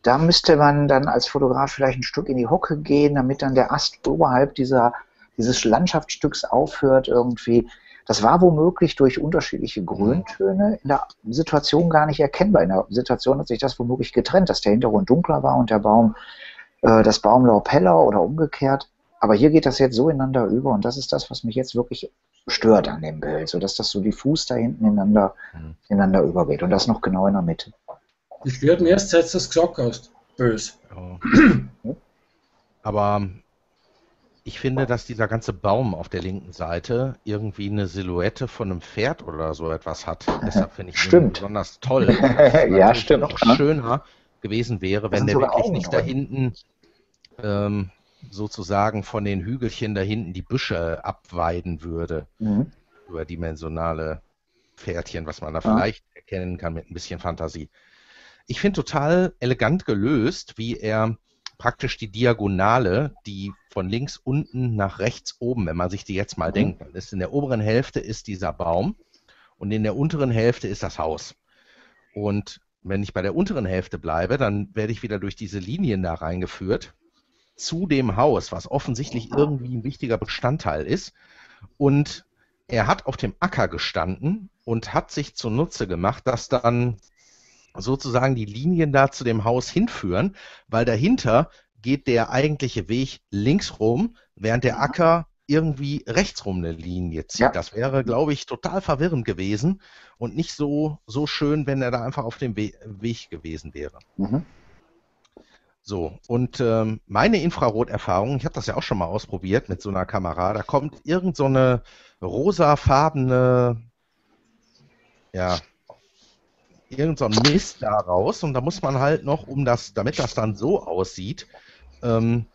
da müsste man dann als Fotograf vielleicht ein Stück in die Hocke gehen, damit dann der Ast oberhalb dieser, dieses Landschaftsstücks aufhört irgendwie. Das war womöglich durch unterschiedliche Grüntöne in der Situation gar nicht erkennbar. In der Situation hat sich das womöglich getrennt, dass der Hintergrund dunkler war und der Baum, äh, das Baumlaub heller oder umgekehrt. Aber hier geht das jetzt so ineinander über und das ist das, was mich jetzt wirklich stört an dem Bild, sodass das so diffus da hinten ineinander, mhm. ineinander übergeht und das noch genau in der Mitte. Die stört mir erst, seit du das gesagt hast. Bös. Ja. Aber ich finde, dass dieser ganze Baum auf der linken Seite irgendwie eine Silhouette von einem Pferd oder so etwas hat. Deshalb finde ich ihn besonders toll. ja, stimmt. Noch schöner gewesen wäre, wenn der wirklich nicht da hinten ähm, sozusagen von den Hügelchen da hinten die Büsche abweiden würde. Mhm. Überdimensionale Pferdchen, was man da ja. vielleicht erkennen kann mit ein bisschen Fantasie. Ich finde total elegant gelöst, wie er praktisch die Diagonale, die von links unten nach rechts oben, wenn man sich die jetzt mal mhm. denkt, ist in der oberen Hälfte ist dieser Baum und in der unteren Hälfte ist das Haus. Und wenn ich bei der unteren Hälfte bleibe, dann werde ich wieder durch diese Linien da reingeführt zu dem Haus, was offensichtlich irgendwie ein wichtiger Bestandteil ist. Und er hat auf dem Acker gestanden und hat sich zunutze gemacht, dass dann sozusagen die Linien da zu dem Haus hinführen, weil dahinter geht der eigentliche Weg links rum, während der Acker irgendwie rechts rum eine Linie zieht. Ja. Das wäre, glaube ich, total verwirrend gewesen und nicht so, so schön, wenn er da einfach auf dem We Weg gewesen wäre. Mhm. So, und ähm, meine Infraroterfahrung, ich habe das ja auch schon mal ausprobiert mit so einer Kamera, da kommt irgend so eine rosafarbene, ja, irgend so ein Mist da raus und da muss man halt noch, um das, damit das dann so aussieht, ähm,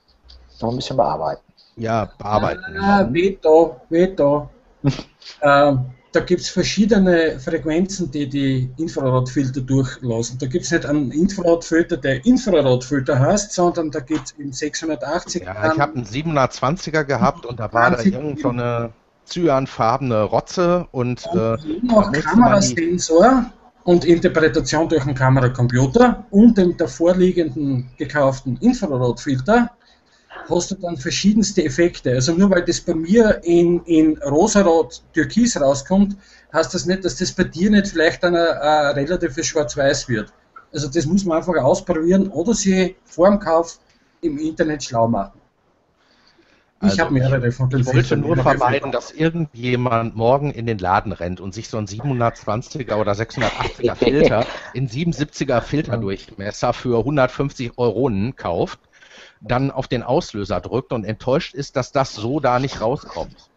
noch ein bisschen bearbeiten. Ja, bearbeiten. Ah, Veto, Veto. ähm, da gibt es verschiedene Frequenzen, die die Infrarotfilter durchlassen. Da gibt es nicht einen Infrarotfilter, der Infrarotfilter heißt, sondern da gibt es im 680. Ja, ich habe einen 720er gehabt und da war da irgend so eine cyanfarbene Rotze und, und äh, noch Kamerasensor und Interpretation durch einen Kameracomputer und dem davorliegenden gekauften Infrarotfilter hast du dann verschiedenste Effekte. Also nur weil das bei mir in, in rosarot türkis rauskommt, heißt das nicht, dass das bei dir nicht vielleicht dann ein, ein relatives Schwarz-Weiß wird. Also das muss man einfach ausprobieren oder sie vor dem Kauf im Internet schlau machen. Ich also, habe mehrere von den Ich wollte nur vermeiden, dass irgendjemand morgen in den Laden rennt und sich so ein 720er oder 680er Filter in 77er Filterdurchmesser für 150 Euronen kauft dann auf den Auslöser drückt und enttäuscht ist, dass das so da nicht rauskommt.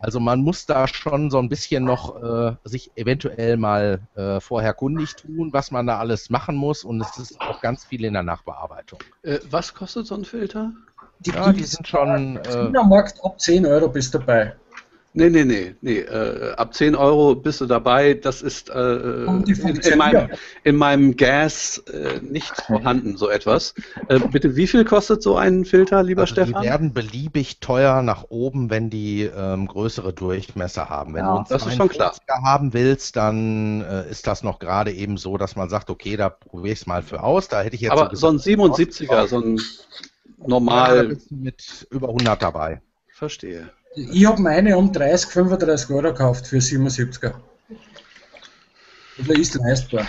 Also man muss da schon so ein bisschen noch äh, sich eventuell mal äh, vorher kundig tun, was man da alles machen muss und es ist auch ganz viel in der Nachbearbeitung. Äh, was kostet so ein Filter? Die, ja, die sind schon. Äh, Markt ab 10 Euro bist dabei. Nee, nee, nee, nee. Äh, ab 10 Euro bist du dabei. Das ist äh, in, in, meinem, in meinem Gas äh, nicht vorhanden, so etwas. Äh, bitte, wie viel kostet so ein Filter, lieber also Stefan? Die werden beliebig teuer nach oben, wenn die ähm, größere Durchmesser haben. Wenn ja, du das ist schon klar. haben willst, dann äh, ist das noch gerade eben so, dass man sagt, okay, da probiere ich es mal für aus. Da hätte ich jetzt Aber so, gesagt, so ein 77er, so ein normal. Ja, mit über 100 dabei. Verstehe. Ich habe meine um 30, 35 Euro gekauft für 77er. Also ist leistbar.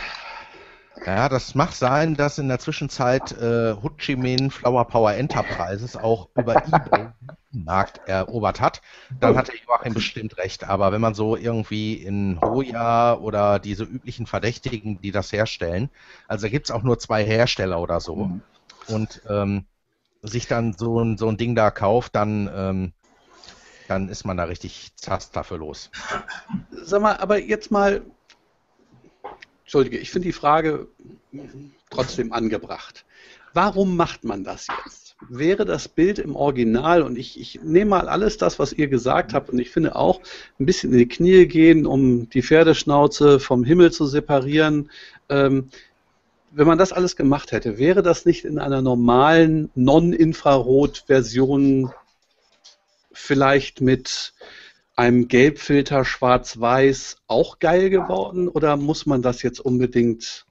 Ja, das mag sein, dass in der Zwischenzeit äh, Ho Chi Minh Flower Power Enterprises auch über eBay den Markt erobert hat. Dann hatte Joachim bestimmt recht. Aber wenn man so irgendwie in Hoya oder diese üblichen Verdächtigen, die das herstellen, also da gibt es auch nur zwei Hersteller oder so, mhm. und ähm, sich dann so ein, so ein Ding da kauft, dann ähm, dann ist man da richtig zass los. Sag mal, aber jetzt mal, Entschuldige, ich finde die Frage trotzdem angebracht. Warum macht man das jetzt? wäre das Bild im Original, und ich, ich nehme mal alles das, was ihr gesagt habt, und ich finde auch ein bisschen in die Knie gehen, um die Pferdeschnauze vom Himmel zu separieren. Ähm, wenn man das alles gemacht hätte, wäre das nicht in einer normalen Non-Infrarot-Version vielleicht mit einem Gelbfilter schwarz-weiß auch geil geworden? Oder muss man das jetzt unbedingt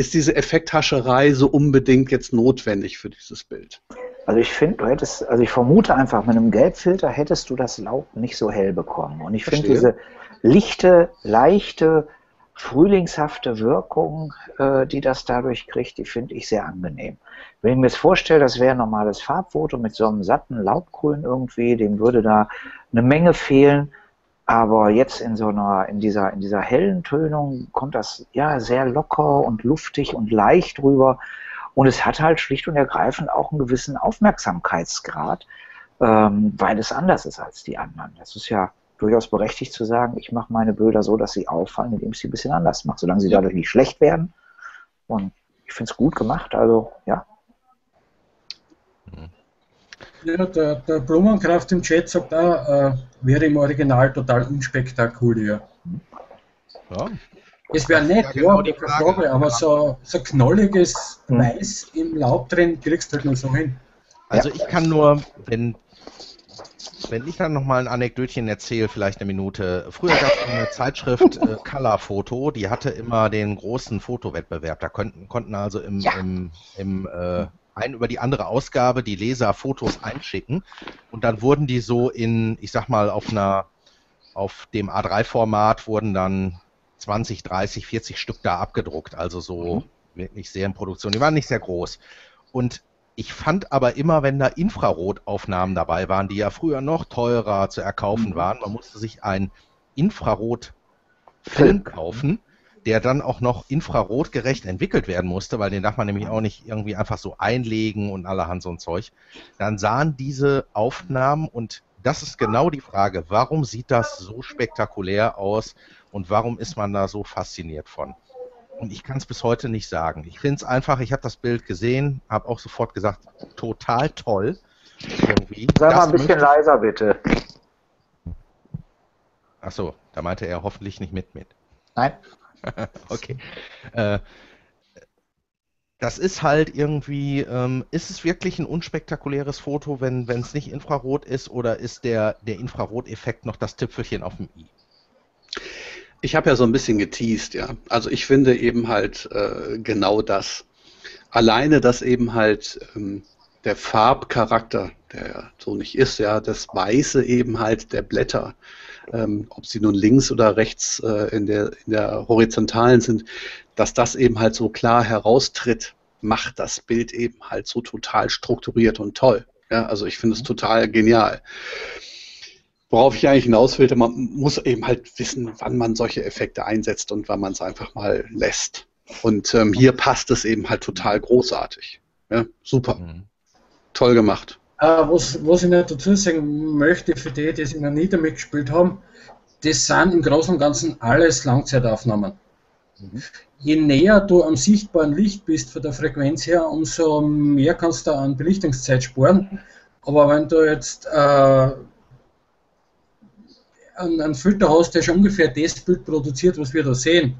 ist diese Effekthascherei so unbedingt jetzt notwendig für dieses Bild? Also ich finde, du hättest, also ich vermute einfach, mit einem Gelbfilter hättest du das Laub nicht so hell bekommen. Und ich finde diese lichte, leichte, frühlingshafte Wirkung, äh, die das dadurch kriegt, die finde ich sehr angenehm. Wenn ich mir das vorstelle, das wäre ein normales Farbfoto mit so einem satten Laubgrün irgendwie, dem würde da eine Menge fehlen. Aber jetzt in so einer, in dieser, in dieser hellen Tönung kommt das ja sehr locker und luftig und leicht rüber. Und es hat halt schlicht und ergreifend auch einen gewissen Aufmerksamkeitsgrad, ähm, weil es anders ist als die anderen. Das ist ja durchaus berechtigt zu sagen, ich mache meine Bilder so, dass sie auffallen, indem ich sie ein bisschen anders mache, solange sie dadurch nicht schlecht werden. Und ich finde es gut gemacht, also ja, ja, der, der Blumenkraft im Chat sagt auch, äh, wäre im Original total unspektakulär. Ja. Es wäre nett, ja, genau ja Frage, aber so, so knolliges hm. Weiß im Laub drin kriegst du halt nur so hin. Also ich kann nur, wenn, wenn ich dann nochmal ein Anekdötchen erzähle, vielleicht eine Minute. Früher gab es eine Zeitschrift äh, Color Photo, die hatte immer den großen Fotowettbewerb. Da konnten, konnten also im, ja. im, im äh, ein über die andere Ausgabe die Leser Fotos einschicken und dann wurden die so in, ich sag mal, auf einer, auf dem A3-Format wurden dann 20, 30, 40 Stück da abgedruckt, also so mhm. wirklich sehr in Produktion. Die waren nicht sehr groß. Und ich fand aber immer, wenn da Infrarotaufnahmen dabei waren, die ja früher noch teurer zu erkaufen mhm. waren, man musste sich ein Infrarot-Film kaufen der dann auch noch infrarotgerecht entwickelt werden musste, weil den darf man nämlich auch nicht irgendwie einfach so einlegen und allerhand so ein Zeug, dann sahen diese Aufnahmen und das ist genau die Frage, warum sieht das so spektakulär aus und warum ist man da so fasziniert von? Und ich kann es bis heute nicht sagen. Ich finde es einfach, ich habe das Bild gesehen, habe auch sofort gesagt, total toll. Irgendwie. Sag mal ein bisschen leiser, bitte. Achso, da meinte er hoffentlich nicht mit mit. Nein. okay. Äh, das ist halt irgendwie, ähm, ist es wirklich ein unspektakuläres Foto, wenn es nicht Infrarot ist, oder ist der, der Infraroteffekt noch das Tüpfelchen auf dem i? Ich habe ja so ein bisschen geteased, ja. Also ich finde eben halt äh, genau das. Alleine, dass eben halt ähm, der Farbcharakter, der so nicht ist, ja, das Weiße eben halt der Blätter, ähm, ob sie nun links oder rechts äh, in, der, in der horizontalen sind, dass das eben halt so klar heraustritt, macht das Bild eben halt so total strukturiert und toll. Ja, also ich finde es mhm. total genial. Worauf ich eigentlich hinaus will, man muss eben halt wissen, wann man solche Effekte einsetzt und wann man es einfach mal lässt. Und ähm, hier passt es eben halt total großartig. Ja, super. Mhm. Toll gemacht. Uh, was, was ich noch dazu sagen möchte, für die, die es noch nie damit gespielt haben, das sind im Großen und Ganzen alles Langzeitaufnahmen. Mhm. Je näher du am sichtbaren Licht bist von der Frequenz her, umso mehr kannst du an Belichtungszeit sparen. Aber wenn du jetzt äh, einen, Filter hast, der schon ungefähr das Bild produziert, was wir da sehen,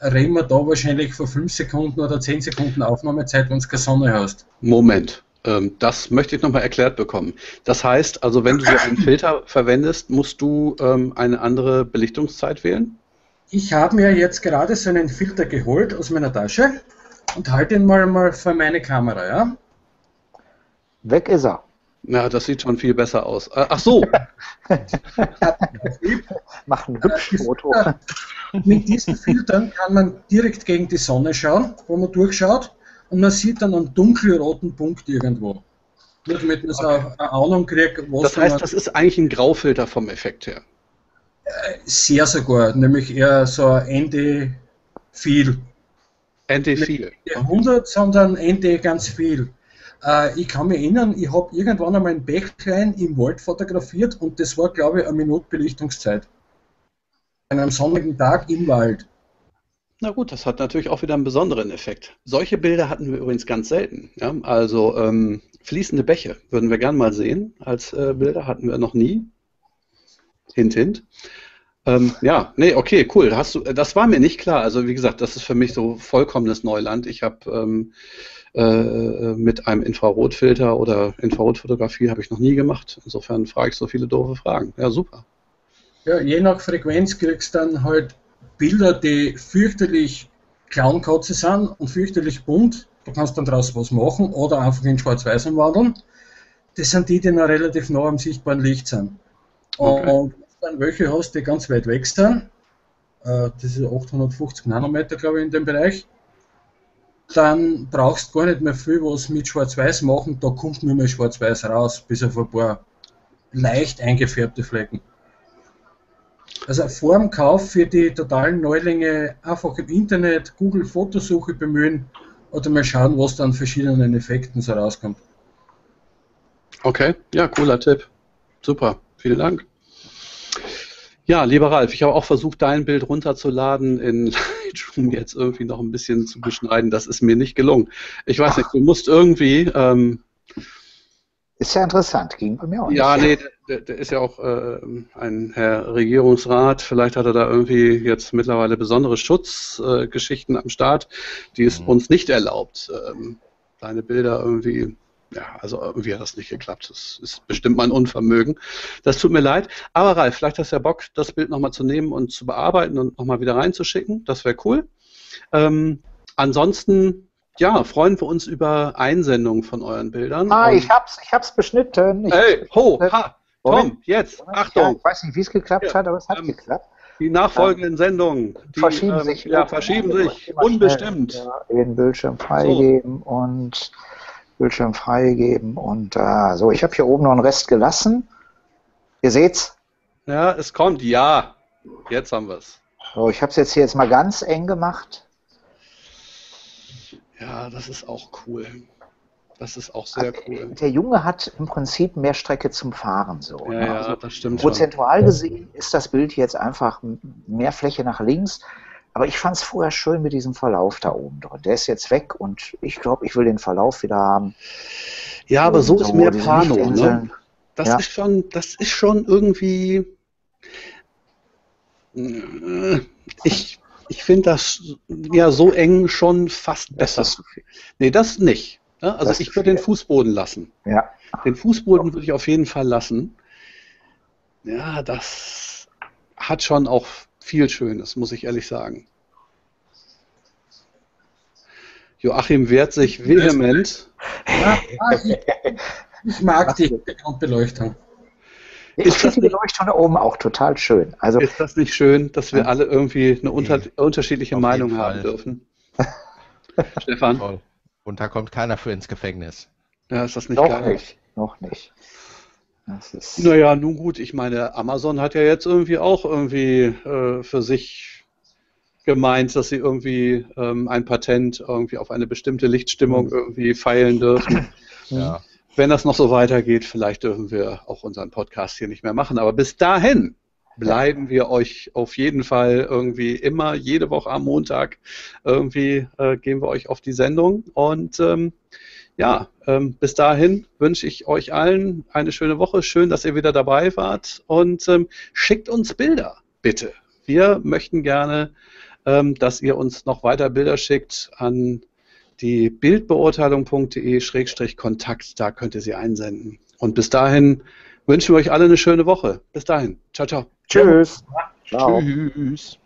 reden wir da wahrscheinlich von 5 Sekunden oder 10 Sekunden Aufnahmezeit, wenn du keine Sonne hast. Moment. Ähm, das möchte ich nochmal erklärt bekommen. Das heißt, also wenn du so einen Filter verwendest, musst du ähm, eine andere Belichtungszeit wählen? Ich habe mir jetzt gerade so einen Filter geholt aus meiner Tasche und halte ihn mal, mal vor meine Kamera, ja? Weg ist er. Ja, das sieht schon viel besser aus. Äh, ach so. Mach ein hübsches Foto. Mit diesen Filtern kann man direkt gegen die Sonne schauen, wo man durchschaut und man sieht dann einen dunkelroten Punkt irgendwo. Nur damit man so okay. eine Ahnung kriegt, was Das heißt, das ist eigentlich ein Graufilter vom Effekt her. Äh, sehr sogar, nämlich eher so ein ND viel. ND viel. Nicht 100, sondern ND ganz viel. Äh, ich kann mich erinnern, ich habe irgendwann einmal ein Bächlein im Wald fotografiert und das war, glaube ich, eine Minute Belichtungszeit. An einem sonnigen Tag im Wald. Na gut, das hat natürlich auch wieder einen besonderen Effekt. Solche Bilder hatten wir übrigens ganz selten. Ja? Also ähm, fließende Bäche würden wir gern mal sehen als äh, Bilder, hatten wir noch nie. Hint, hint. Ähm, ja, nee, okay, cool. Hast du, das war mir nicht klar. Also wie gesagt, das ist für mich so vollkommenes Neuland. Ich habe ähm, äh, mit einem Infrarotfilter oder Infrarotfotografie habe ich noch nie gemacht. Insofern frage ich so viele doofe Fragen. Ja, super. Ja, je nach Frequenz kriegst du dann halt Bilder, die fürchterlich Clownkotze sind und fürchterlich bunt. Du kannst dann daraus was machen oder einfach in Schwarz-Weiß umwandeln. Das sind die, die noch relativ nah am sichtbaren Licht sind. Okay. Und dann welche hast, die ganz weit weg sind. Äh, das ist 850 Nanometer, glaube ich, in dem Bereich. Dann brauchst du gar nicht mehr viel was mit Schwarz-Weiß machen. Da kommt nur mehr Schwarz-Weiß raus, bis auf ein paar leicht eingefärbte Flecken. Also vor dem Kauf für die totalen Neulinge einfach im Internet Google Fotosuche bemühen oder mal schauen, was da an verschiedenen Effekten so rauskommt. Okay, ja, cooler Tipp. Super, vielen Dank. Ja, lieber Ralf, ich habe auch versucht, dein Bild runterzuladen in Lightroom jetzt irgendwie noch ein bisschen zu beschneiden. Das ist mir nicht gelungen. Ich weiß Ach. nicht, du musst irgendwie ähm, ist ja interessant, ging bei mir auch nicht. Ja, nee, der, der ist ja auch äh, ein Herr Regierungsrat. Vielleicht hat er da irgendwie jetzt mittlerweile besondere Schutzgeschichten äh, am Start, die es mhm. uns nicht erlaubt. Ähm, deine Bilder irgendwie, ja, also irgendwie hat das nicht geklappt. Das ist bestimmt mein Unvermögen. Das tut mir leid. Aber Ralf, vielleicht hast du ja Bock, das Bild nochmal zu nehmen und zu bearbeiten und nochmal wieder reinzuschicken. Das wäre cool. Ähm, ansonsten ja, freuen wir uns über Einsendungen von euren Bildern. Ah, ich hab's, ich hab's beschnitten. Ich hey, ho, ha, Tom, jetzt, Moment, Achtung. Ja, ich weiß nicht, wie es geklappt ja, hat, aber es hat ähm, geklappt. Die nachfolgenden Sendungen die, verschieben ähm, sich. Ja, verschieben sich. Unbestimmt. Ja, den Bildschirm freigeben so. und Bildschirm freigeben und äh, so. Ich habe hier oben noch einen Rest gelassen. Ihr seht's? Ja, es kommt. Ja, jetzt haben wir es. So, ich habe es jetzt hier jetzt mal ganz eng gemacht. Ja, das ist auch cool. Das ist auch sehr cool. Der Junge hat im Prinzip mehr Strecke zum Fahren. So, ja, ne? ja also das stimmt. Prozentual schon. gesehen ist das Bild jetzt einfach mehr Fläche nach links. Aber ich fand es vorher schön mit diesem Verlauf da oben drin. Der ist jetzt weg und ich glaube, ich will den Verlauf wieder haben. Ja, aber so, so ist mehr Pano. Ne? Das ja. ist schon, das ist schon irgendwie. Äh, ich, ich finde das ja so eng schon fast besser. Das nee, das nicht. Ja, also das ich würde den Fußboden lassen. Ja. Den Fußboden würde ich auf jeden Fall lassen. Ja, das hat schon auch viel Schönes, muss ich ehrlich sagen. Joachim wehrt sich vehement. Ja, ich, ich mag die Grundbeleuchtung. Ich finde die Leuchtturm da oben auch total schön. Also, ist das nicht schön, dass wir alle irgendwie eine unter, unterschiedliche Meinung haben dürfen? Stefan? Toll. Und da kommt keiner für ins Gefängnis. Ja, ist das nicht noch geil? Nicht, noch nicht. Naja, nun gut, ich meine, Amazon hat ja jetzt irgendwie auch irgendwie äh, für sich gemeint, dass sie irgendwie ähm, ein Patent irgendwie auf eine bestimmte Lichtstimmung mhm. irgendwie feilen dürfen. Ja wenn das noch so weitergeht, vielleicht dürfen wir auch unseren Podcast hier nicht mehr machen. Aber bis dahin bleiben wir euch auf jeden Fall irgendwie immer, jede Woche am Montag irgendwie äh, gehen wir euch auf die Sendung. Und ähm, ja, ähm, bis dahin wünsche ich euch allen eine schöne Woche. Schön, dass ihr wieder dabei wart. Und ähm, schickt uns Bilder, bitte. Wir möchten gerne, ähm, dass ihr uns noch weiter Bilder schickt an die bildbeurteilung.de-kontakt, da könnt ihr sie einsenden. Und bis dahin wünschen wir euch alle eine schöne Woche. Bis dahin. Ciao, ciao. Tschüss. Ciao. Tschüss.